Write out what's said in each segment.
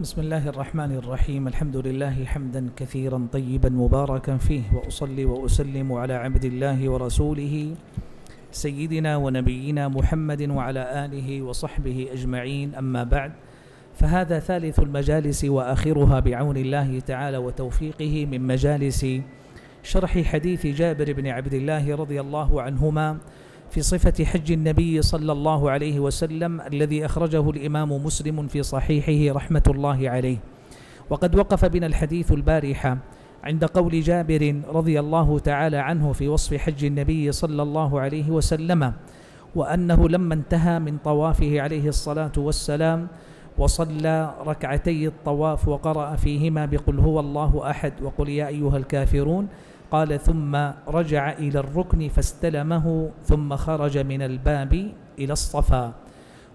بسم الله الرحمن الرحيم. الحمد لله حمدا كثيرا طيبا مباركا فيه وأصلي وأسلم على عبد الله ورسوله سيدنا ونبينا محمد وعلى آله وصحبه أجمعين. أما بعد فهذا ثالث المجالس وآخرها بعون الله تعالى وتوفيقه من مجالس شرح حديث جابر بن عبد الله رضي الله عنهما في صفة حج النبي صلى الله عليه وسلم الذي أخرجه الإمام مسلم في صحيحه رحمة الله عليه. وقد وقف بنا الحديث البارحة عند قول جابر رضي الله تعالى عنه في وصف حج النبي صلى الله عليه وسلم وأنه لما انتهى من طوافه عليه الصلاة والسلام وصلى ركعتي الطواف وقرأ فيهما بقل هو الله أحد وقل يا أيها الكافرون قال ثم رجع إلى الركن فاستلمه ثم خرج من الباب إلى الصفا.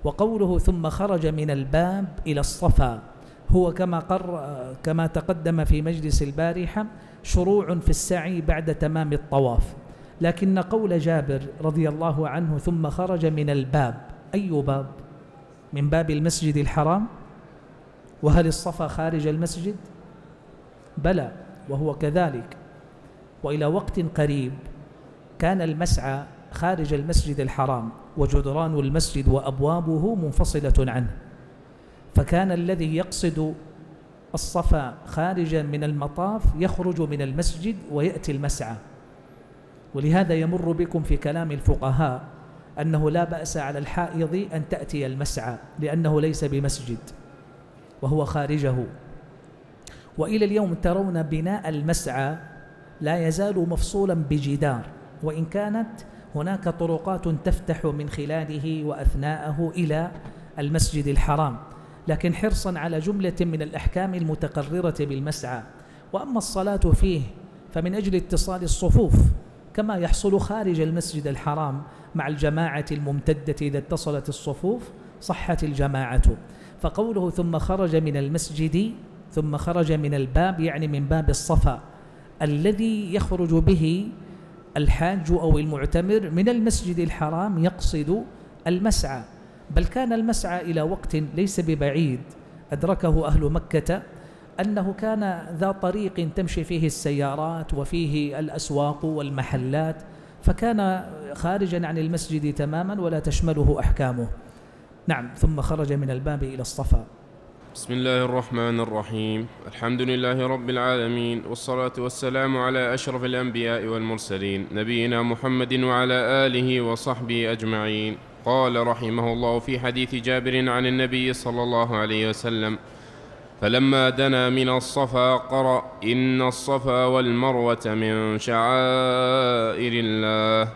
وقوله ثم خرج من الباب إلى الصفا هو كما قر كما تقدم في مجلس البارحة شروع في السعي بعد تمام الطواف. لكن قول جابر رضي الله عنه ثم خرج من الباب أي باب؟ من باب المسجد الحرام؟ وهل الصفا خارج المسجد؟ بلى وهو كذلك. وإلى وقت قريب كان المسعى خارج المسجد الحرام وجدران المسجد وأبوابه منفصلة عنه. فكان الذي يقصد الصفا خارجا من المطاف يخرج من المسجد ويأتي المسعى. ولهذا يمر بكم في كلام الفقهاء أنه لا بأس على الحائض أن تأتي المسعى لأنه ليس بمسجد وهو خارجه. وإلى اليوم ترون بناء المسعى لا يزال مفصولا بجدار وإن كانت هناك طرقات تفتح من خلاله وأثناءه إلى المسجد الحرام. لكن حرصا على جملة من الأحكام المتقررة بالمسعى. وأما الصلاة فيه فمن أجل اتصال الصفوف كما يحصل خارج المسجد الحرام مع الجماعة الممتدة إذا اتصلت الصفوف صحت الجماعة. فقوله ثم خرج من المسجد ثم خرج من الباب يعني من باب الصفا. الذي يخرج به الحاج أو المعتمر من المسجد الحرام يقصد المسعى. بل كان المسعى إلى وقت ليس ببعيد. أدركه أهل مكة أنه كان ذا طريق تمشي فيه السيارات وفيه الأسواق والمحلات فكان خارجا عن المسجد تماما ولا تشمله أحكامه. نعم ثم خرج من الباب إلى الصفا. بسم الله الرحمن الرحيم. الحمد لله رب العالمين والصلاة والسلام على أشرف الأنبياء والمرسلين نبينا محمد وعلى آله وصحبه أجمعين. قال رحمه الله في حديث جابر عن النبي صلى الله عليه وسلم فلما دنا من الصفا قرأ إن الصفا والمروة من شعائر الله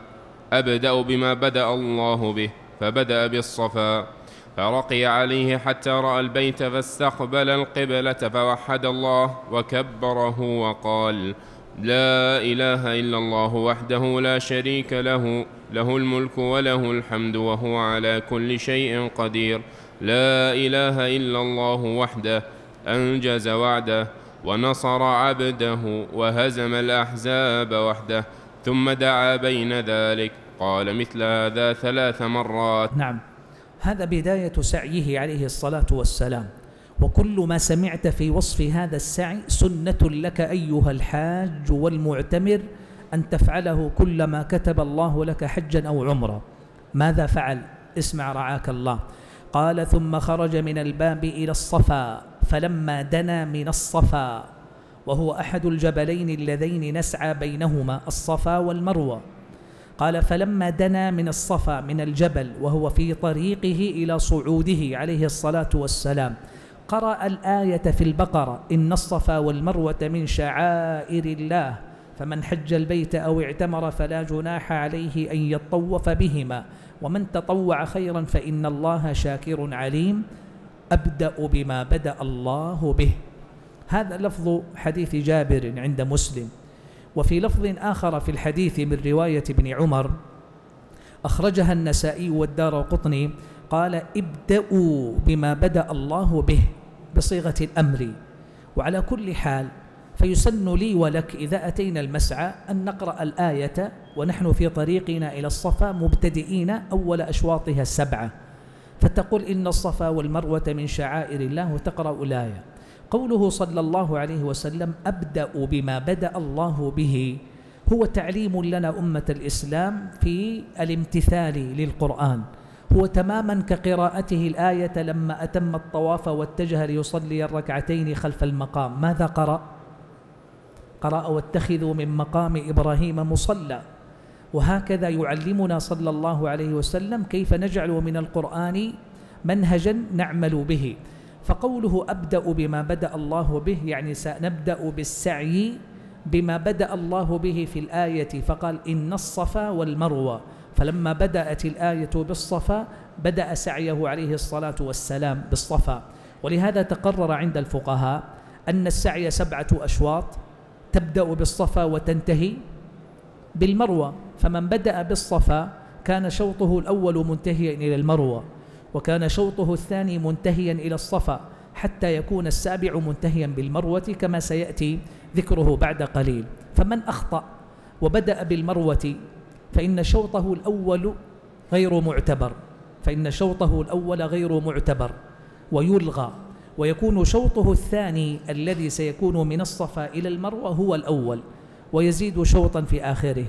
أبدأ بما بدأ الله به فبدأ بالصفا. فرقي عليه حتى رأى البيت فاستقبل القبلة فوحد الله وكبره وقال لا إله إلا الله وحده لا شريك له له الملك وله الحمد وهو على كل شيء قدير. لا إله إلا الله وحده أنجز وعده ونصر عبده وهزم الأحزاب وحده ثم دعا بين ذلك. قال مثل هذا ثلاث مرات. نعم. هذا بداية سعيه عليه الصلاة والسلام. وكل ما سمعت في وصف هذا السعي سنة لك أيها الحاج والمعتمر أن تفعله كلما كتب الله لك حجا أو عمرا. ماذا فعل؟ اسمع رعاك الله. قال ثم خرج من الباب إلى الصفا فلما دنا من الصفا وهو أحد الجبلين اللذين نسعى بينهما الصفا والمروة. قال فلما دنا من الصفا من الجبل وهو في طريقه إلى صعوده عليه الصلاة والسلام قرأ الآية في البقرة إن الصفا والمروة من شعائر الله فمن حج البيت أو اعتمر فلا جناح عليه أن يطوف بهما ومن تطوع خيرا فإن الله شاكر عليم أبدأ بما بدأ الله به. هذا لفظ حديث جابر عند مسلم. وفي لفظ آخر في الحديث من رواية ابن عمر أخرجها النسائي والدار قطني قال ابدأوا بما بدأ الله به بصيغة الأمر وعلى كل حال فيسن لي ولك إذا أتينا المسعى أن نقرأ الآية ونحن في طريقنا إلى الصفا مبتدئين أول أشواطها السبعة فتقول إن الصفا والمروة من شعائر الله وتقرأ الآية. قوله صلى الله عليه وسلم أبدأ بما بدأ الله به هو تعليم لنا أمة الإسلام في الامتثال للقرآن. هو تماما كقراءته الآية لما أتم الطواف واتجه ليصلي الركعتين خلف المقام. ماذا قرأ؟ قرأ واتخذوا من مقام إبراهيم مصلى. وهكذا يعلمنا صلى الله عليه وسلم كيف نجعل من القرآن منهجا نعمل به. فقوله أبدأ بما بدأ الله به يعني سنبدأ بالسعي بما بدأ الله به في الآية فقال إن الصفا والمروة. فلما بدأت الآية بالصفا بدأ سعيه عليه الصلاة والسلام بالصفا. ولهذا تقرر عند الفقهاء أن السعي سبعة أشواط تبدأ بالصفا وتنتهي بالمروة. فمن بدأ بالصفا كان شوطه الأول منتهيا إلى المروة. وكان شوطه الثاني منتهيا إلى الصفا حتى يكون السابع منتهيا بالمروة كما سيأتي ذكره بعد قليل. فمن أخطأ وبدأ بالمروة فإن شوطه الأول غير معتبر. فإن شوطه الأول غير معتبر ويلغى. ويكون شوطه الثاني الذي سيكون من الصفا إلى المروة هو الأول. ويزيد شوطا في آخره.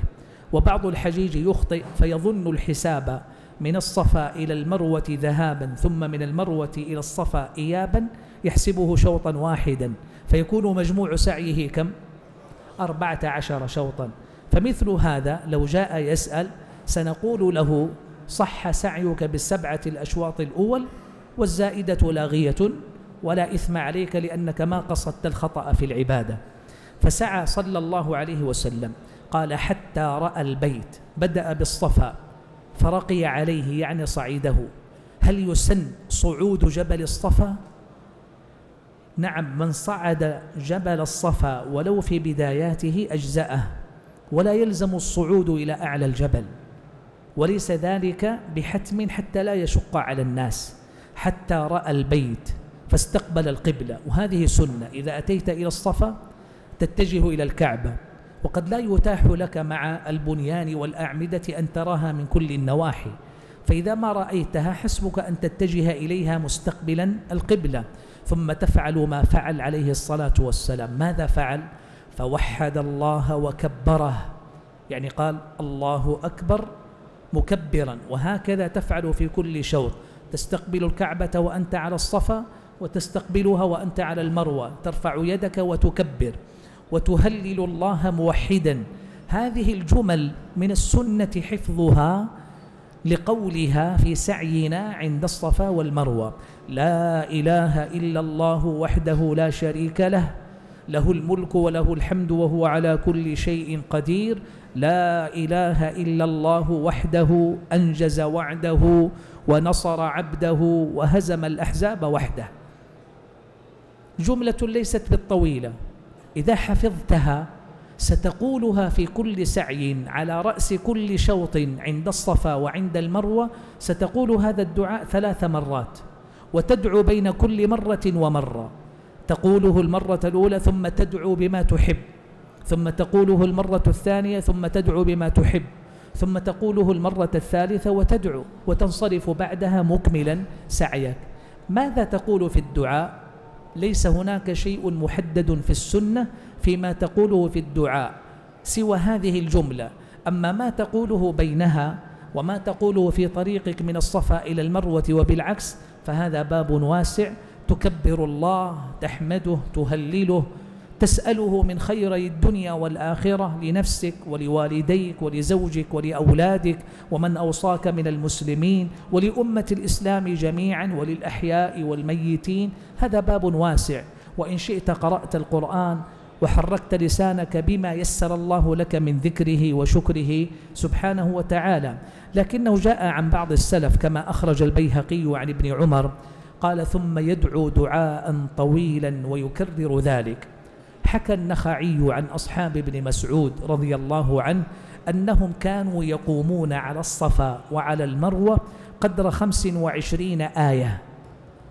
وبعض الحجيج يخطئ فيظن الحساب. من الصفا إلى المروة ذهابا ثم من المروة إلى الصفا إيابا يحسبه شوطا واحدا. فيكون مجموع سعيه كم؟ أربعة عشر شوطا. فمثل هذا لو جاء يسأل سنقول له صح سعيك بالسبعة الأشواط الأول والزائدة لاغية ولا إثم عليك لأنك ما قصدت الخطأ في العبادة. فسعى صلى الله عليه وسلم. قال حتى رأى البيت بدأ بالصفا. فرقي عليه يعني صعيده. هل يسن صعود جبل الصفا؟ نعم من صعد جبل الصفا ولو في بداياته أجزأه ولا يلزم الصعود إلى أعلى الجبل. وليس ذلك بحتم حتى لا يشق على الناس حتى رأى البيت فاستقبل القبلة. وهذه سنة. إذا أتيت إلى الصفا تتجه إلى الكعبة. وقد لا يتاح لك مع البنيان والأعمدة أن تراها من كل النواحي. فإذا ما رأيتها حسبك أن تتجه إليها مستقبلا القبلة ثم تفعل ما فعل عليه الصلاة والسلام. ماذا فعل؟ فوحد الله وكبره. يعني قال الله أكبر مكبرا. وهكذا تفعل في كل شوط. تستقبل الكعبة وأنت على الصفا وتستقبلها وأنت على المروة ترفع يدك وتكبر. وتهلل الله موحدا. هذه الجمل من السنة حفظها لقولها في سعينا عند الصفا والمروة. لا إله إلا الله وحده لا شريك له له الملك وله الحمد وهو على كل شيء قدير. لا إله إلا الله وحده أنجز وعده ونصر عبده وهزم الأحزاب وحده. جملة ليست بالطويلة. إذا حفظتها ستقولها في كل سعي على رأس كل شوط عند الصفا وعند المروة ستقول هذا الدعاء ثلاث مرات وتدعو بين كل مرة ومرة. تقوله المرة الأولى ثم تدعو بما تحب ثم تقوله المرة الثانية ثم تدعو بما تحب ثم تقوله المرة الثالثة وتدعو وتنصرف بعدها مكملا سعيك. ماذا تقول في الدعاء؟ ليس هناك شيء محدد في السنة فيما تقوله في الدعاء سوى هذه الجملة. أما ما تقوله بينها وما تقوله في طريقك من الصفا إلى المروة وبالعكس فهذا باب واسع تكبر الله تحمده تهلله تسأله من خيري الدنيا والآخرة لنفسك ولوالديك ولزوجك ولأولادك ومن أوصاك من المسلمين ولأمة الإسلام جميعا وللأحياء والميتين. هذا باب واسع. وإن شئت قرأت القرآن وحركت لسانك بما يسر الله لك من ذكره وشكره سبحانه وتعالى. لكنه جاء عن بعض السلف كما أخرج البيهقي عن ابن عمر. قال ثم يدعو دعاء طويلا ويكرر ذلك. حكى النخعي عن أصحاب ابن مسعود رضي الله عنه أنهم كانوا يقومون على الصفا وعلى المروة قدر خمس وعشرين آية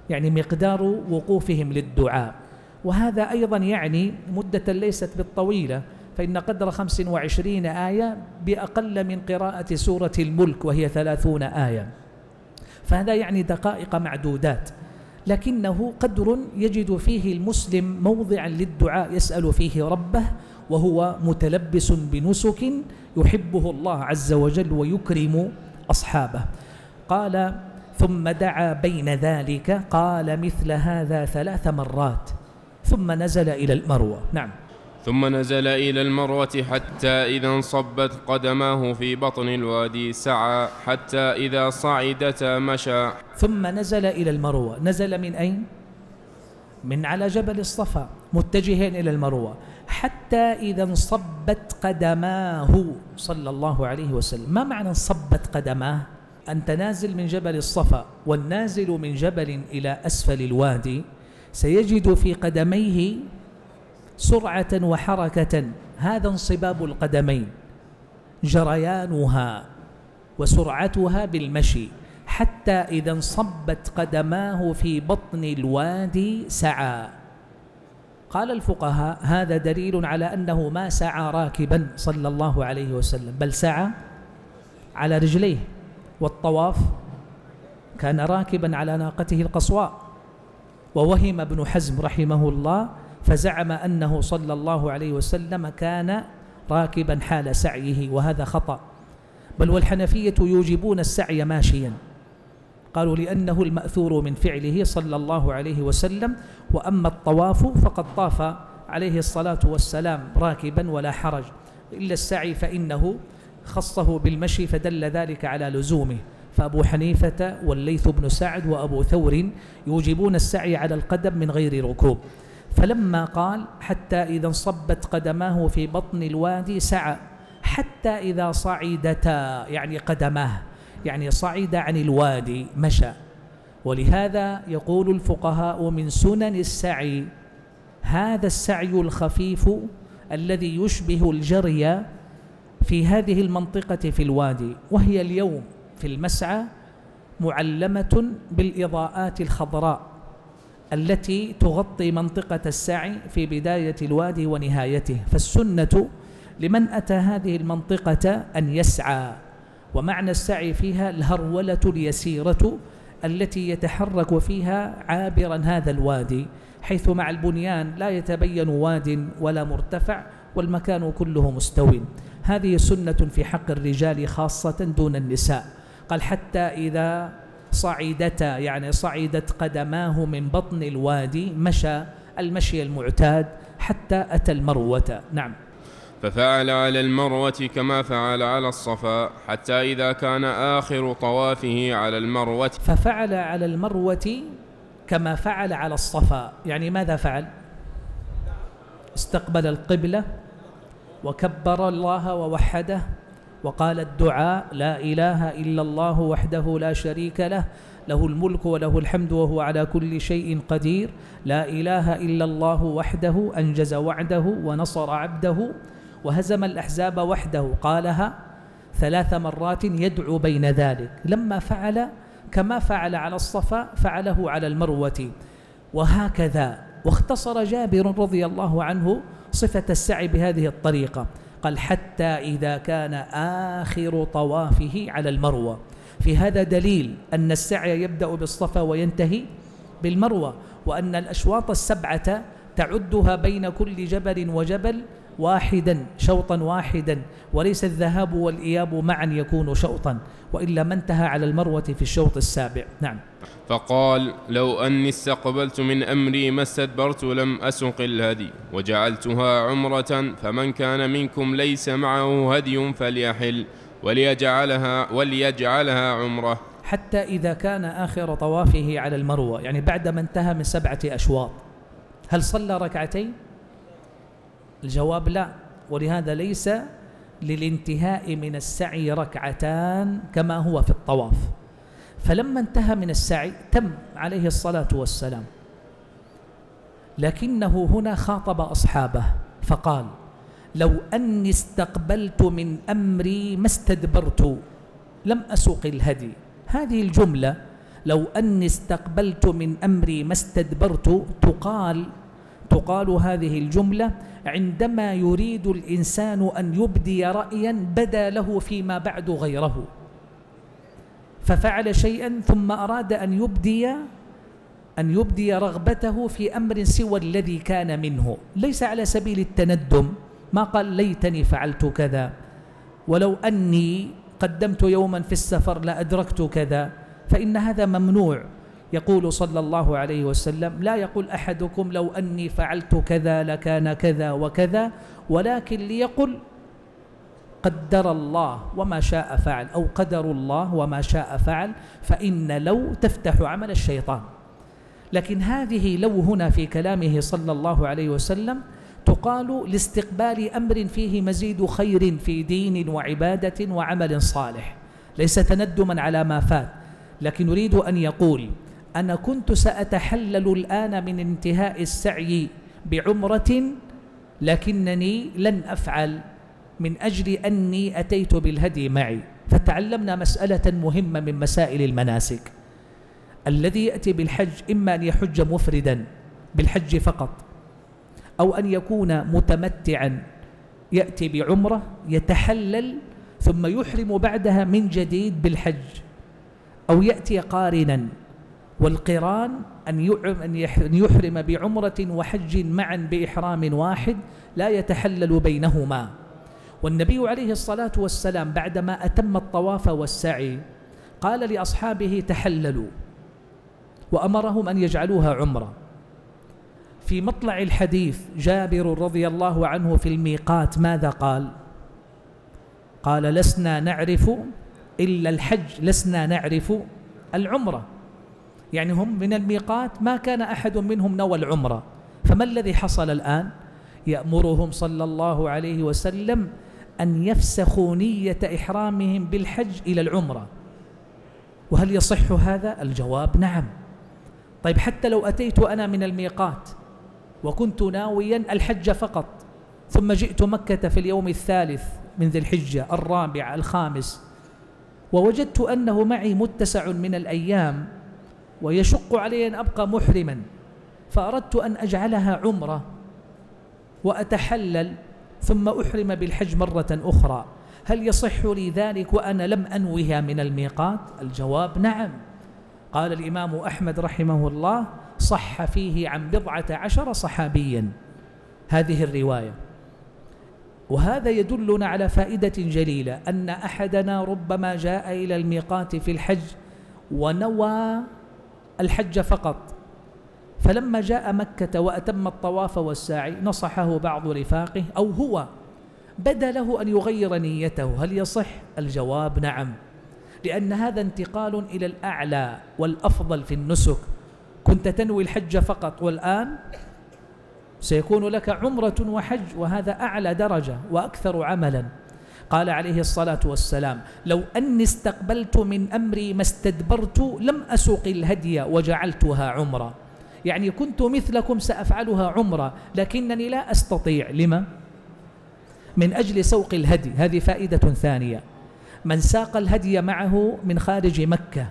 يعني مقدار وقوفهم للدعاء. وهذا أيضا يعني مدة ليست بالطويلة فإن قدر خمس وعشرين آية بأقل من قراءة سورة الملك وهي ثلاثون آية. فهذا يعني دقائق معدودات. لكنه قدر يجد فيه المسلم موضعا للدعاء يسأل فيه ربه وهو متلبس بنسك يحبه الله عز وجل ويكرم أصحابه. قال ثم دعا بين ذلك قال مثل هذا ثلاث مرات ثم نزل إلى المروة. نعم. ثم نزل إلى المروة حتى إذا انصبت قدماه في بطن الوادي سعى حتى إذا صعدتا مشى ثم نزل إلى المروة نزل من أين؟ من على جبل الصفا متجهين إلى المروة حتى إذا انصبت قدماه صلى الله عليه وسلم ما معنى انصبت قدماه؟ أنت نازل من جبل الصفا والنازل من جبل إلى أسفل الوادي سيجد في قدميه سرعة وحركة هذا انصباب القدمين. جريانها وسرعتها بالمشي حتى إذا انصبت قدماه في بطن الوادي سعى. قال الفقهاء هذا دليل على أنه ما سعى راكبا صلى الله عليه وسلم بل سعى على رجليه. والطواف كان راكبا على ناقته القصواء. ووهم ابن حزم رحمه الله فزعم أنه صلى الله عليه وسلم كان راكبا حال سعيه وهذا خطأ. بل والحنفية يوجبون السعي ماشيا. قالوا لأنه المأثور من فعله صلى الله عليه وسلم وأما الطواف فقد طاف عليه الصلاة والسلام راكبا ولا حرج. إلا السعي فإنه خصه بالمشي فدل ذلك على لزومه. فأبو حنيفة والليث بن سعد وأبو ثور يوجبون السعي على القدم من غير ركوب. فلما قال حتى إذا انصبت قدماه في بطن الوادي سعى حتى إذا صعدتا يعني قدماه يعني صعد عن الوادي مشى. ولهذا يقول الفقهاء من سنن السعي هذا السعي الخفيف الذي يشبه الجري في هذه المنطقة في الوادي وهي اليوم في المسعى معلمة بالإضاءات الخضراء. التي تغطي منطقة السعي في بداية الوادي ونهايته. فالسنة لمن أتى هذه المنطقة أن يسعى ومعنى السعي فيها الهرولة اليسيرة التي يتحرك فيها عابرا هذا الوادي حيث مع البنيان لا يتبين واد ولا مرتفع والمكان كله مستوي. هذه سنة في حق الرجال خاصة دون النساء. قال حتى إذا صعدتا يعني صعدت قدماه من بطن الوادي مشى المشي المعتاد حتى أتى المروة. نعم. ففعل على المروة كما فعل على الصفا حتى إذا كان آخر طوافه على المروة. ففعل على المروة كما فعل على الصفا. يعني ماذا فعل؟ استقبل القبلة وكبر الله ووحده وقال الدعاء لا إله إلا الله وحده لا شريك له له الملك وله الحمد وهو على كل شيء قدير لا إله إلا الله وحده أنجز وعده ونصر عبده وهزم الأحزاب وحده قالها ثلاث مرات يدعو بين ذلك لما فعل كما فعل على الصفا فعله على المروة وهكذا واختصر جابر رضي الله عنه صفة السعي بهذه الطريقة. قال حتى إذا كان آخر طوافه على المروة. في هذا دليل أن السعي يبدأ بالصفا وينتهي بالمروة وأن الأشواط السبعة تعدها بين كل جبل وجبل واحدا شوطا واحدا وليس الذهاب والإياب معا يكون شوطا وإلا ما انتهى على المروة في الشوط السابع. نعم. فقال لو أني استقبلت من أمري ما استدبرت لم أسق الهدي وجعلتها عمرة فمن كان منكم ليس معه هدي فليحل وليجعلها وليجعلها عمرة. حتى إذا كان آخر طوافه على المروة يعني بعدما انتهى من سبعة أشواط هل صلى ركعتين؟ الجواب لا. ولهذا ليس للانتهاء من السعي ركعتان كما هو في الطواف. فلما انتهى من السعي تم عليه الصلاة والسلام. لكنه هنا خاطب أصحابه فقال لو أني استقبلت من أمري ما استدبرت لم أسوق الهدي. هذه الجملة لو أني استقبلت من أمري ما استدبرت تقال تقال هذه الجملة عندما يريد الإنسان أن يبدي رأيا بدا له فيما بعد غيره. ففعل شيئا ثم أراد أن يبدي أن يبدي رغبته في أمر سوى الذي كان منه. ليس على سبيل التندم ما قال ليتني فعلت كذا. ولو أني قدمت يوما في السفر لأدركت كذا فإن هذا ممنوع. يقول صلى الله عليه وسلم لا يقول أحدكم لو أني فعلت كذا لكان كذا وكذا ولكن ليقل قدر الله وما شاء فعل أو قدر الله وما شاء فعل فإن لو تفتح عمل الشيطان. لكن هذه لو هنا في كلامه صلى الله عليه وسلم تقال لاستقبال أمر فيه مزيد خير في دين وعبادة وعمل صالح. ليس تندما على ما فات لكن يريد أن يقول أنا كنت سأتحلل الآن من انتهاء السعي بعمرة لكنني لن أفعل من أجل أني أتيت بالهدي معي. فتعلمنا مسألة مهمة من مسائل المناسك. الذي يأتي بالحج إما أن يحج مفردا بالحج فقط أو أن يكون متمتعا يأتي بعمرة يتحلل ثم يحرم بعدها من جديد بالحج أو يأتي قارنا. والقران أن يحرم بعمرة وحج معا بإحرام واحد لا يتحلل بينهما. والنبي عليه الصلاة والسلام بعدما أتم الطواف والسعي قال لأصحابه تحللوا وأمرهم أن يجعلوها عمرة. في مطلع الحديث جابر رضي الله عنه في الميقات ماذا قال؟ قال لسنا نعرف إلا الحج لسنا نعرف العمرة. يعني هم من الميقات ما كان أحد منهم نوى العمرة. فما الذي حصل الآن؟ يأمرهم صلى الله عليه وسلم أن يفسخوا نية إحرامهم بالحج إلى العمرة. وهل يصح هذا؟ الجواب نعم. طيب حتى لو أتيت أنا من الميقات وكنت ناويا الحج فقط ثم جئت مكة في اليوم الثالث من ذي الحجة الرابع الخامس ووجدت أنه معي متسع من الأيام ويشق علي أن أبقى محرما فأردت أن أجعلها عمرة وأتحلل ثم أحرم بالحج مرة أخرى. هل يصح لي ذلك وأنا لم أنوها من الميقات؟ الجواب نعم. قال الإمام أحمد رحمه الله صح فيه عن بضعة عشر صحابيا. هذه الرواية. وهذا يدلنا على فائدة جليلة أن أحدنا ربما جاء إلى الميقات في الحج ونوى الحج فقط. فلما جاء مكة وأتم الطواف والساعي نصحه بعض رفاقه أو هو بدا له أن يغير نيته. هل يصح؟ الجواب نعم. لأن هذا انتقال إلى الأعلى والأفضل في النسك. كنت تنوي الحج فقط والآن سيكون لك عمرة وحج وهذا أعلى درجة وأكثر عملا. قال عليه الصلاة والسلام لو أني استقبلت من أمري ما استدبرت لم أسوق الهدي وجعلتها عمرة. يعني كنت مثلكم سأفعلها عمرة لكنني لا أستطيع. لما؟ من أجل سوق الهدي. هذه فائدة ثانية. من ساق الهدي معه من خارج مكة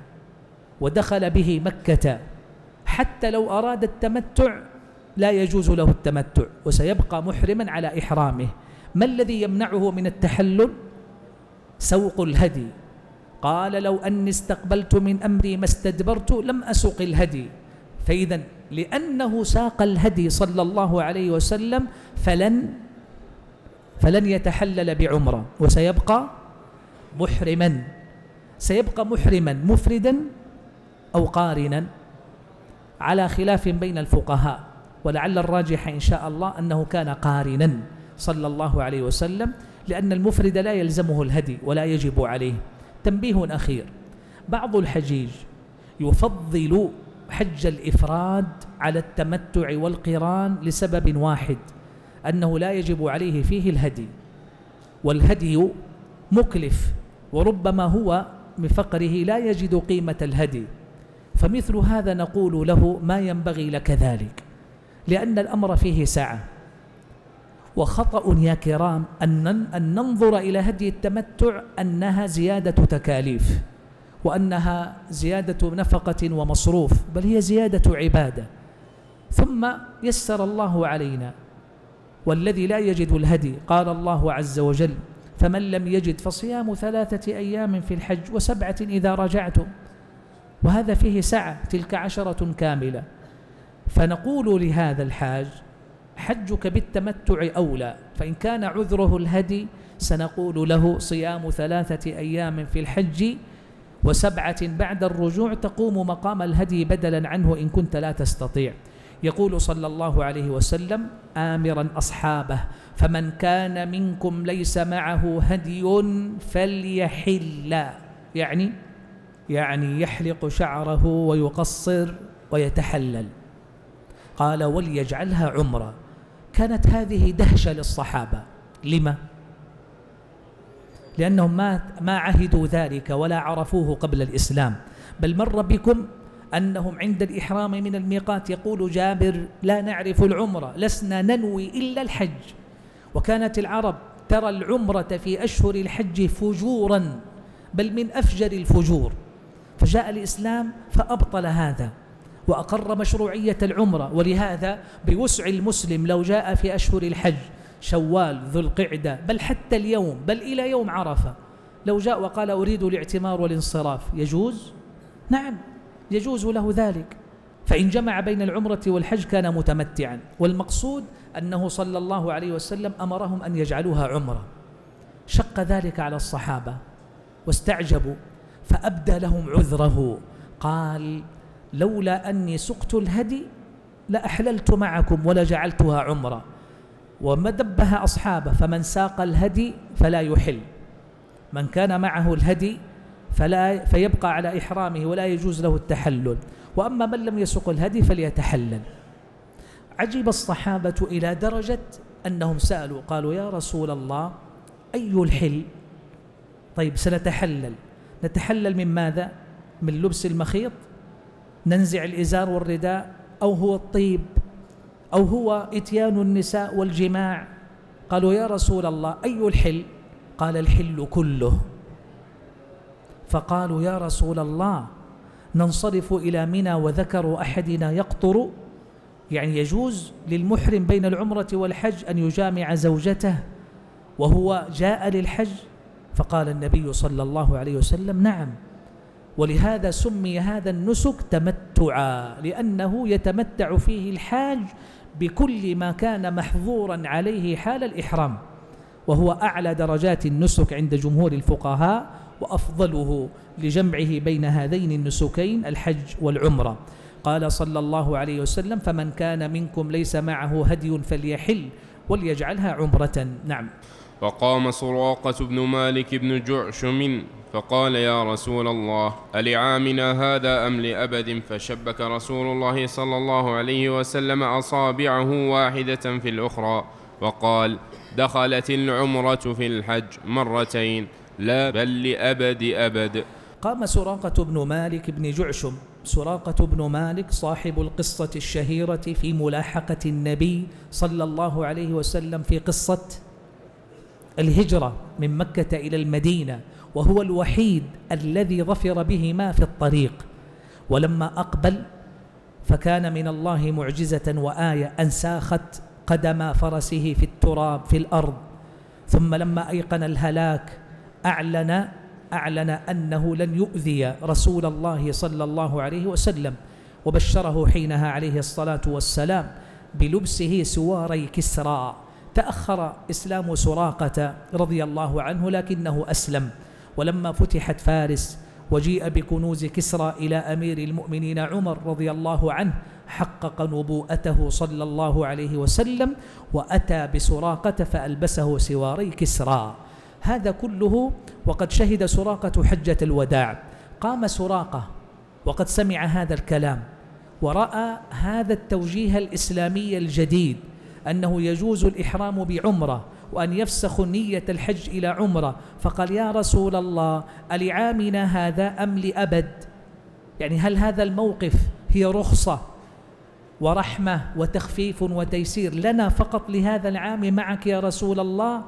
ودخل به مكة حتى لو أراد التمتع لا يجوز له التمتع وسيبقى محرما على إحرامه. ما الذي يمنعه من التحلل؟ سوق الهدي. قال لو أني استقبلت من أمري ما استدبرت لم أسق الهدي. فإذا لأنه ساق الهدي صلى الله عليه وسلم فلن فلن يتحلل بعمرة وسيبقى محرما. سيبقى محرما مفردا أو قارنا. على خلاف بين الفقهاء ولعل الراجح إن شاء الله أنه كان قارنا. صلى الله عليه وسلم لأن المفرد لا يلزمه الهدي ولا يجب عليه. تنبيه أخير بعض الحجيج يفضل حج الإفراد على التمتع والقران لسبب واحد أنه لا يجب عليه فيه الهدي والهدي مكلف وربما هو من فقره لا يجد قيمة الهدي. فمثل هذا نقول له ما ينبغي لك ذلك لأن الأمر فيه سعة وخطأ يا كرام أن ننظر إلى هدي التمتع أنها زيادة تكاليف وأنها زيادة نفقة ومصروف بل هي زيادة عبادة. ثم يسر الله علينا والذي لا يجد الهدي قال الله عز وجل فمن لم يجد فصيام ثلاثة أيام في الحج وسبعة إذا رجعتم وهذا فيه سعة تلك عشرة كاملة. فنقول لهذا الحاج حجك بالتمتع أولى فإن كان عذره الهدي سنقول له صيام ثلاثة أيام في الحج وسبعة بعد الرجوع تقوم مقام الهدي بدلا عنه إن كنت لا تستطيع. يقول صلى الله عليه وسلم آمرا أصحابه فمن كان منكم ليس معه هدي فليحل يعني يعني يحلق شعره ويقصر ويتحلل. قال وليجعلها عمرة كانت هذه دهشة للصحابة. لما؟ لأنهم ما, ما عهدوا ذلك ولا عرفوه قبل الإسلام. بل مر بكم أنهم عند الإحرام من الميقات يقول جابر لا نعرف العمرة لسنا ننوي إلا الحج. وكانت العرب ترى العمرة في أشهر الحج فجورا بل من أفجر الفجور. فجاء الإسلام فأبطل هذا. وأقر مشروعية العمرة ولهذا بوسع المسلم لو جاء في أشهر الحج شوال ذو القعدة بل حتى اليوم بل إلى يوم عرفة لو جاء وقال أريد الاعتمار والانصراف يجوز؟ نعم يجوز له ذلك فإن جمع بين العمرة والحج كان متمتعا والمقصود أنه صلى الله عليه وسلم أمرهم أن يجعلوها عمرة شق ذلك على الصحابة واستعجبوا فأبدى لهم عذره قال لولا أني سقت الهدي لأحللت معكم ولجعلتها عمرة ومدبها أصحابه فمن ساق الهدي فلا يحل. من كان معه الهدي فلا فيبقى على إحرامه ولا يجوز له التحلل. وأما من لم يسق الهدي فليتحلل. عجب الصحابة إلى درجة أنهم سألوا قالوا يا رسول الله أي الحل؟ طيب سنتحلل. نتحلل من ماذا؟ من لبس المخيط؟ ننزع الإزار والرداء أو هو الطيب أو هو إتيان النساء والجماع. قالوا يا رسول الله أي الحل؟ قال الحل كله. فقالوا يا رسول الله ننصرف إلى منى وذكر أحدنا يقطر يعني يجوز للمحرم بين العمرة والحج أن يجامع زوجته وهو جاء للحج؟ فقال النبي صلى الله عليه وسلم نعم. ولهذا سمي هذا النسك تمتعا لأنه يتمتع فيه الحاج بكل ما كان محظورا عليه حال الإحرام وهو أعلى درجات النسك عند جمهور الفقهاء وأفضله لجمعه بين هذين النسكين الحج والعمرة. قال صلى الله عليه وسلم فمن كان منكم ليس معه هدي فليحل وليجعلها عمرة. نعم. وقام سراقة بن مالك بن جعشم فقال يا رسول الله ألعامنا هذا أم لأبد؟ فشبك رسول الله صلى الله عليه وسلم أصابعه واحدة في الأخرى وقال دخلت العمرة في الحج مرتين لا بل لأبد أبد. قام سراقة بن مالك بن جعشم سراقة بن مالك صاحب القصة الشهيرة في ملاحقة النبي صلى الله عليه وسلم في قصة الهجرة من مكة إلى المدينة وهو الوحيد الذي ظفر بهما في الطريق. ولما أقبل فكان من الله معجزة وآية أن ساخت قدم فرسه في التراب في الأرض. ثم لما أيقن الهلاك أعلن أعلن أنه لن يؤذي رسول الله صلى الله عليه وسلم. وبشره حينها عليه الصلاة والسلام بلبسه سواري كسرى. تأخر إسلام سراقة رضي الله عنه لكنه أسلم. ولما فتحت فارس وجيء بكنوز كسرى إلى أمير المؤمنين عمر رضي الله عنه حقق نبوءته صلى الله عليه وسلم وأتى بسراقة فألبسه سواري كسرى. هذا كله وقد شهد سراقة حجة الوداع. قام سراقة وقد سمع هذا الكلام ورأى هذا التوجيه الإسلامي الجديد أنه يجوز الإحرام بعمرة وأن يفسخ نية الحج إلى عمرة. فقال يا رسول الله ألعامنا هذا أم لأبد؟ يعني هل هذا الموقف هي رخصة ورحمة وتخفيف وتيسير لنا فقط لهذا العام معك يا رسول الله؟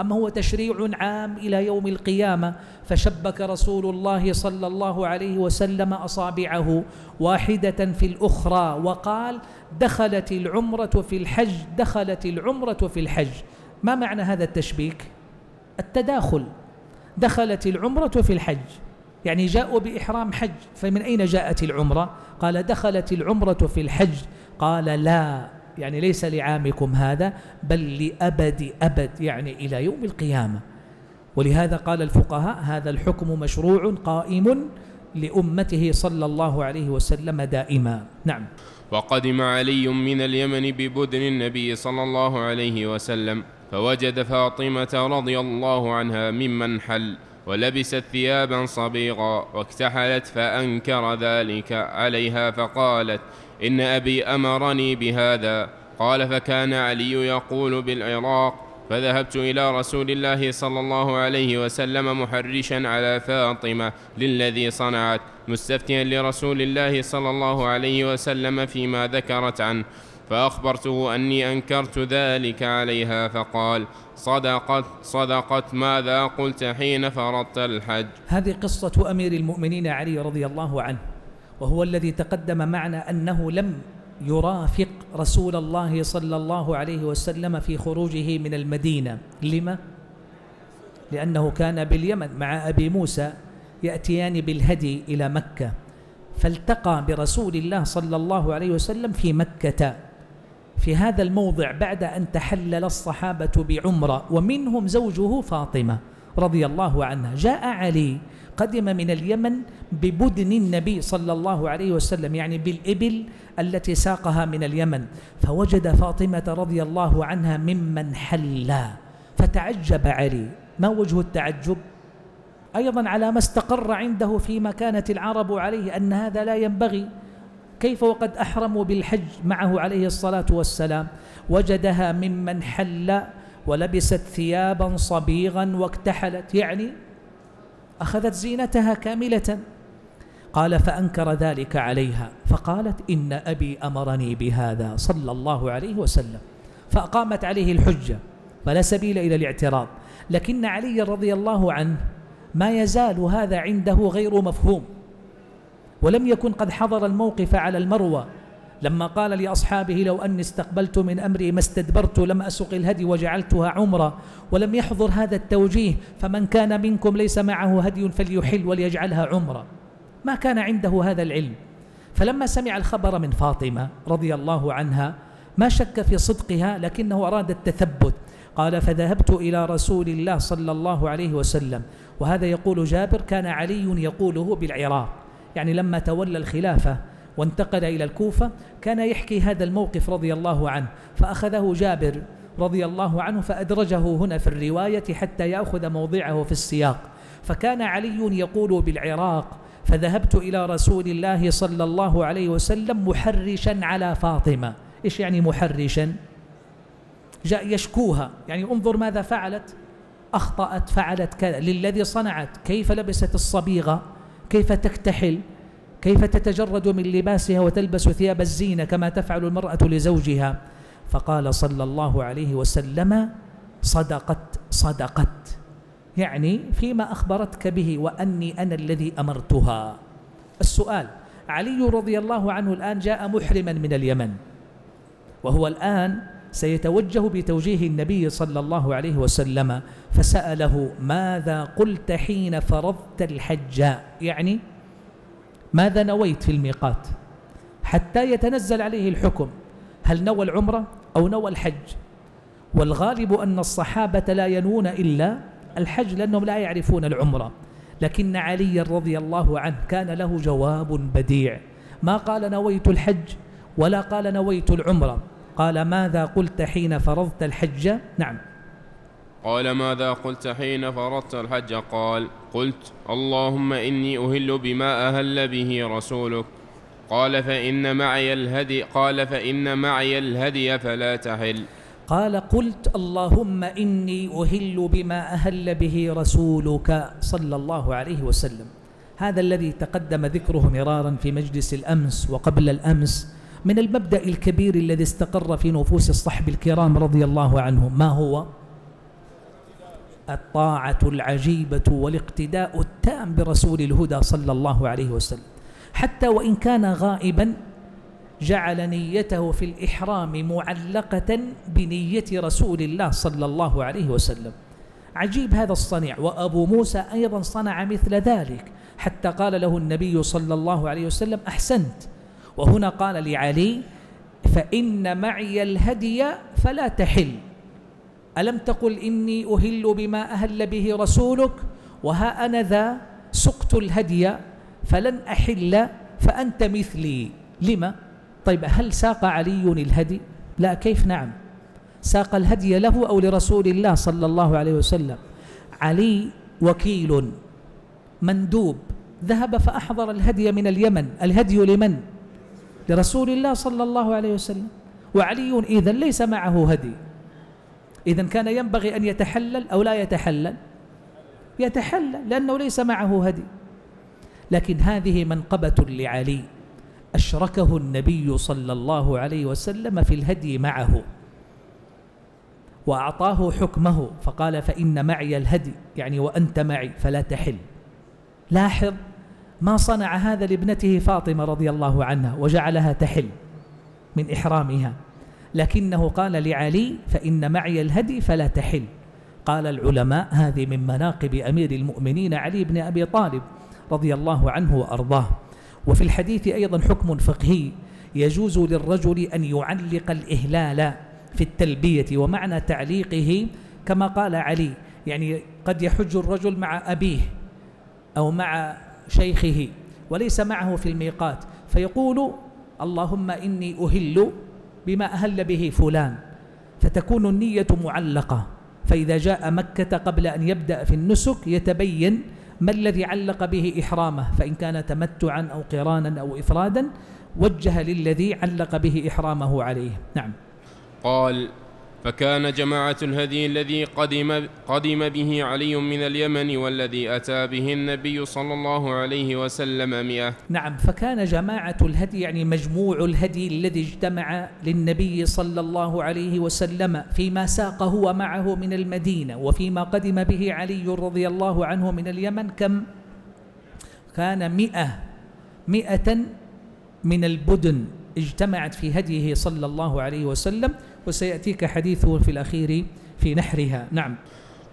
أم هو تشريع عام إلى يوم القيامة؟ فشبك رسول الله صلى الله عليه وسلم أصابعه واحدة في الأخرى وقال دخلت العمرة في الحج دخلت العمرة في الحج. ما معنى هذا التشبيك؟ التداخل. دخلت العمرة في الحج. يعني جاءوا بإحرام حج. فمن أين جاءت العمرة؟ قال دخلت العمرة في الحج. قال لا. يعني ليس لعامكم هذا بل لأبد أبد يعني إلى يوم القيامة. ولهذا قال الفقهاء هذا الحكم مشروع قائم لأمته صلى الله عليه وسلم دائما. نعم. وقدم علي من اليمن ببدن النبي صلى الله عليه وسلم فوجد فاطمة رضي الله عنها ممن حل ولبست ثيابا صبيغا واكتحلت فأنكر ذلك عليها فقالت إن أبي أمرني بهذا. قال فكان علي يقول بالعراق فذهبت إلى رسول الله صلى الله عليه وسلم محرشا على فاطمة للذي صنعت مستفتيا لرسول الله صلى الله عليه وسلم فيما ذكرت عنه. فأخبرته أني أنكرت ذلك عليها فقال صدقت صدقت ماذا قلت حين فرضت الحج؟ هذه قصة أمير المؤمنين علي رضي الله عنه وهو الذي تقدم معنا أنه لم يرافق رسول الله صلى الله عليه وسلم في خروجه من المدينة. لما؟ لأنه كان باليمن مع أبي موسى يأتيان بالهدي إلى مكة. فالتقى برسول الله صلى الله عليه وسلم في مكة. في هذا الموضع بعد أن تحلل الصحابة بعمرة ومنهم زوجه فاطمة رضي الله عنها. جاء علي قدم من اليمن ببدن النبي صلى الله عليه وسلم يعني بالإبل التي ساقها من اليمن. فوجد فاطمة رضي الله عنها ممن حلا فتعجب علي. ما وجه التعجب؟ أيضا على ما استقر عنده فيما كانت العرب عليه أن هذا لا ينبغي. كيف وقد أحرموا بالحج معه عليه الصلاة والسلام؟ وجدها ممن حل. ولبست ثيابا صبيغا واكتحلت. يعني أخذت زينتها كاملة. قال فأنكر ذلك عليها. فقالت إن أبي أمرني بهذا صلى الله عليه وسلم. فأقامت عليه الحجة. فلا سبيل إلى الاعتراض. لكن علي رضي الله عنه ما يزال هذا عنده غير مفهوم. ولم يكن قد حضر الموقف على المروى لما قال لأصحابه لو أني استقبلت من أمري ما استدبرت لم أسق الهدي وجعلتها عمرة ولم يحضر هذا التوجيه فمن كان منكم ليس معه هدي فليحل وليجعلها عمرة. ما كان عنده هذا العلم. فلما سمع الخبر من فاطمة رضي الله عنها ما شك في صدقها لكنه أراد التثبت. قال فذهبت إلى رسول الله صلى الله عليه وسلم. وهذا يقول جابر كان علي يقوله بالعراق. يعني لما تولى الخلافة وانتقل إلى الكوفة كان يحكي هذا الموقف رضي الله عنه فأخذه جابر رضي الله عنه فأدرجه هنا في الرواية حتى يأخذ موضعه في السياق. فكان علي يقول بالعراق فذهبت إلى رسول الله صلى الله عليه وسلم محرشا على فاطمة. إيش يعني محرشا؟ جاء يشكوها يعني انظر ماذا فعلت. أخطأت فعلت كذا للذي صنعت كيف لبست الصبيغة كيف تكتحل. كيف تتجرد من لباسها وتلبس ثياب الزينة كما تفعل المرأة لزوجها؟ فقال صلى الله عليه وسلم صدقت صدقت. يعني فيما أخبرتك به وأني أنا الذي أمرتها. السؤال علي رضي الله عنه الآن جاء محرما من اليمن وهو الآن سيتوجه بتوجيه النبي صلى الله عليه وسلم فسأله ماذا قلت حين فرضت الحج؟ يعني ماذا نويت في الميقات؟ حتى يتنزل عليه الحكم. هل نوى العمرة أو نوى الحج؟ والغالب أن الصحابة لا ينوون إلا الحج لأنهم لا يعرفون العمرة. لكن علي رضي الله عنه كان له جواب بديع. ما قال نويت الحج ولا قال نويت العمرة. قال ماذا قلت حين فرضت الحج؟ نعم. قال ماذا قلت حين فرضت الحج? قال قلت اللهم إني أهل بما أهل به رسولك. قال فإن معي الهدي قال فإن معي الهدي فلا تحل. قال قلت اللهم إني أهل بما أهل به رسولك صلى الله عليه وسلم. هذا الذي تقدم ذكره مرارا في مجلس الأمس وقبل الأمس من المبدأ الكبير الذي استقر في نفوس الصحب الكرام رضي الله عنهم. ما هو؟ الطاعة العجيبة والاقتداء التام برسول الهدى صلى الله عليه وسلم. حتى وإن كان غائبا جعل نيته في الإحرام معلقة بنية رسول الله صلى الله عليه وسلم. عجيب هذا الصنيع وأبو موسى أيضا صنع مثل ذلك. حتى قال له النبي صلى الله عليه وسلم أحسنت. وهنا قال لعلي فإن معي الهدي فلا تحل. ألم تقل إني أهل بما أهل به رسولك؟ وها أنا ذا سقت الهدي فلن أحل فأنت مثلي. لما؟ طيب هل ساق علي الهدي؟ لا كيف نعم؟ ساق الهدي له أو لرسول الله صلى الله عليه وسلم؟ علي وكيل مندوب. ذهب فأحضر الهدي من اليمن. الهدي لمن؟ لرسول الله صلى الله عليه وسلم. وعلي إذا ليس معه هدي. إذا كان ينبغي أن يتحلل أو لا يتحلل. يتحلل لأنه ليس معه هدي. لكن هذه منقبة لعلي. أشركه النبي صلى الله عليه وسلم في الهدي معه. وأعطاه حكمه فقال فإن معي الهدي يعني وأنت معي فلا تحل. لاحظ ما صنع هذا لابنته فاطمة رضي الله عنها وجعلها تحل من إحرامها. لكنه قال لعلي فإن معي الهدي فلا تحل. قال العلماء هذه من مناقب أمير المؤمنين علي بن أبي طالب رضي الله عنه وأرضاه. وفي الحديث أيضا حكم فقهي يجوز للرجل أن يعلق الإهلال في التلبية ومعنى تعليقه كما قال علي يعني قد يحج الرجل مع أبيه أو مع شيخه وليس معه في الميقات فيقول اللهم إني أهل بما أهل به فلان فتكون النية معلقة. فإذا جاء مكة قبل أن يبدأ في النسك يتبين ما الذي علق به إحرامه. فإن كان تمتعا أو قرانا أو إفرادا وجه للذي علق به إحرامه عليه. نعم. قال فكان جماعة الهدي الذي قدم, قدم به علي من اليمن والذي أتى به النبي صلى الله عليه وسلم مئة. نعم فكان جماعة الهدي يعني مجموع الهدي الذي اجتمع للنبي صلى الله عليه وسلم فيما ساق هو معه من المدينة وفيما قدم به علي رضي الله عنه من اليمن كم؟ كان مئة مئة من البدن اجتمعت في هديه صلى الله عليه وسلم وسيأتيك حديثه في الأخير في نحرها. نعم.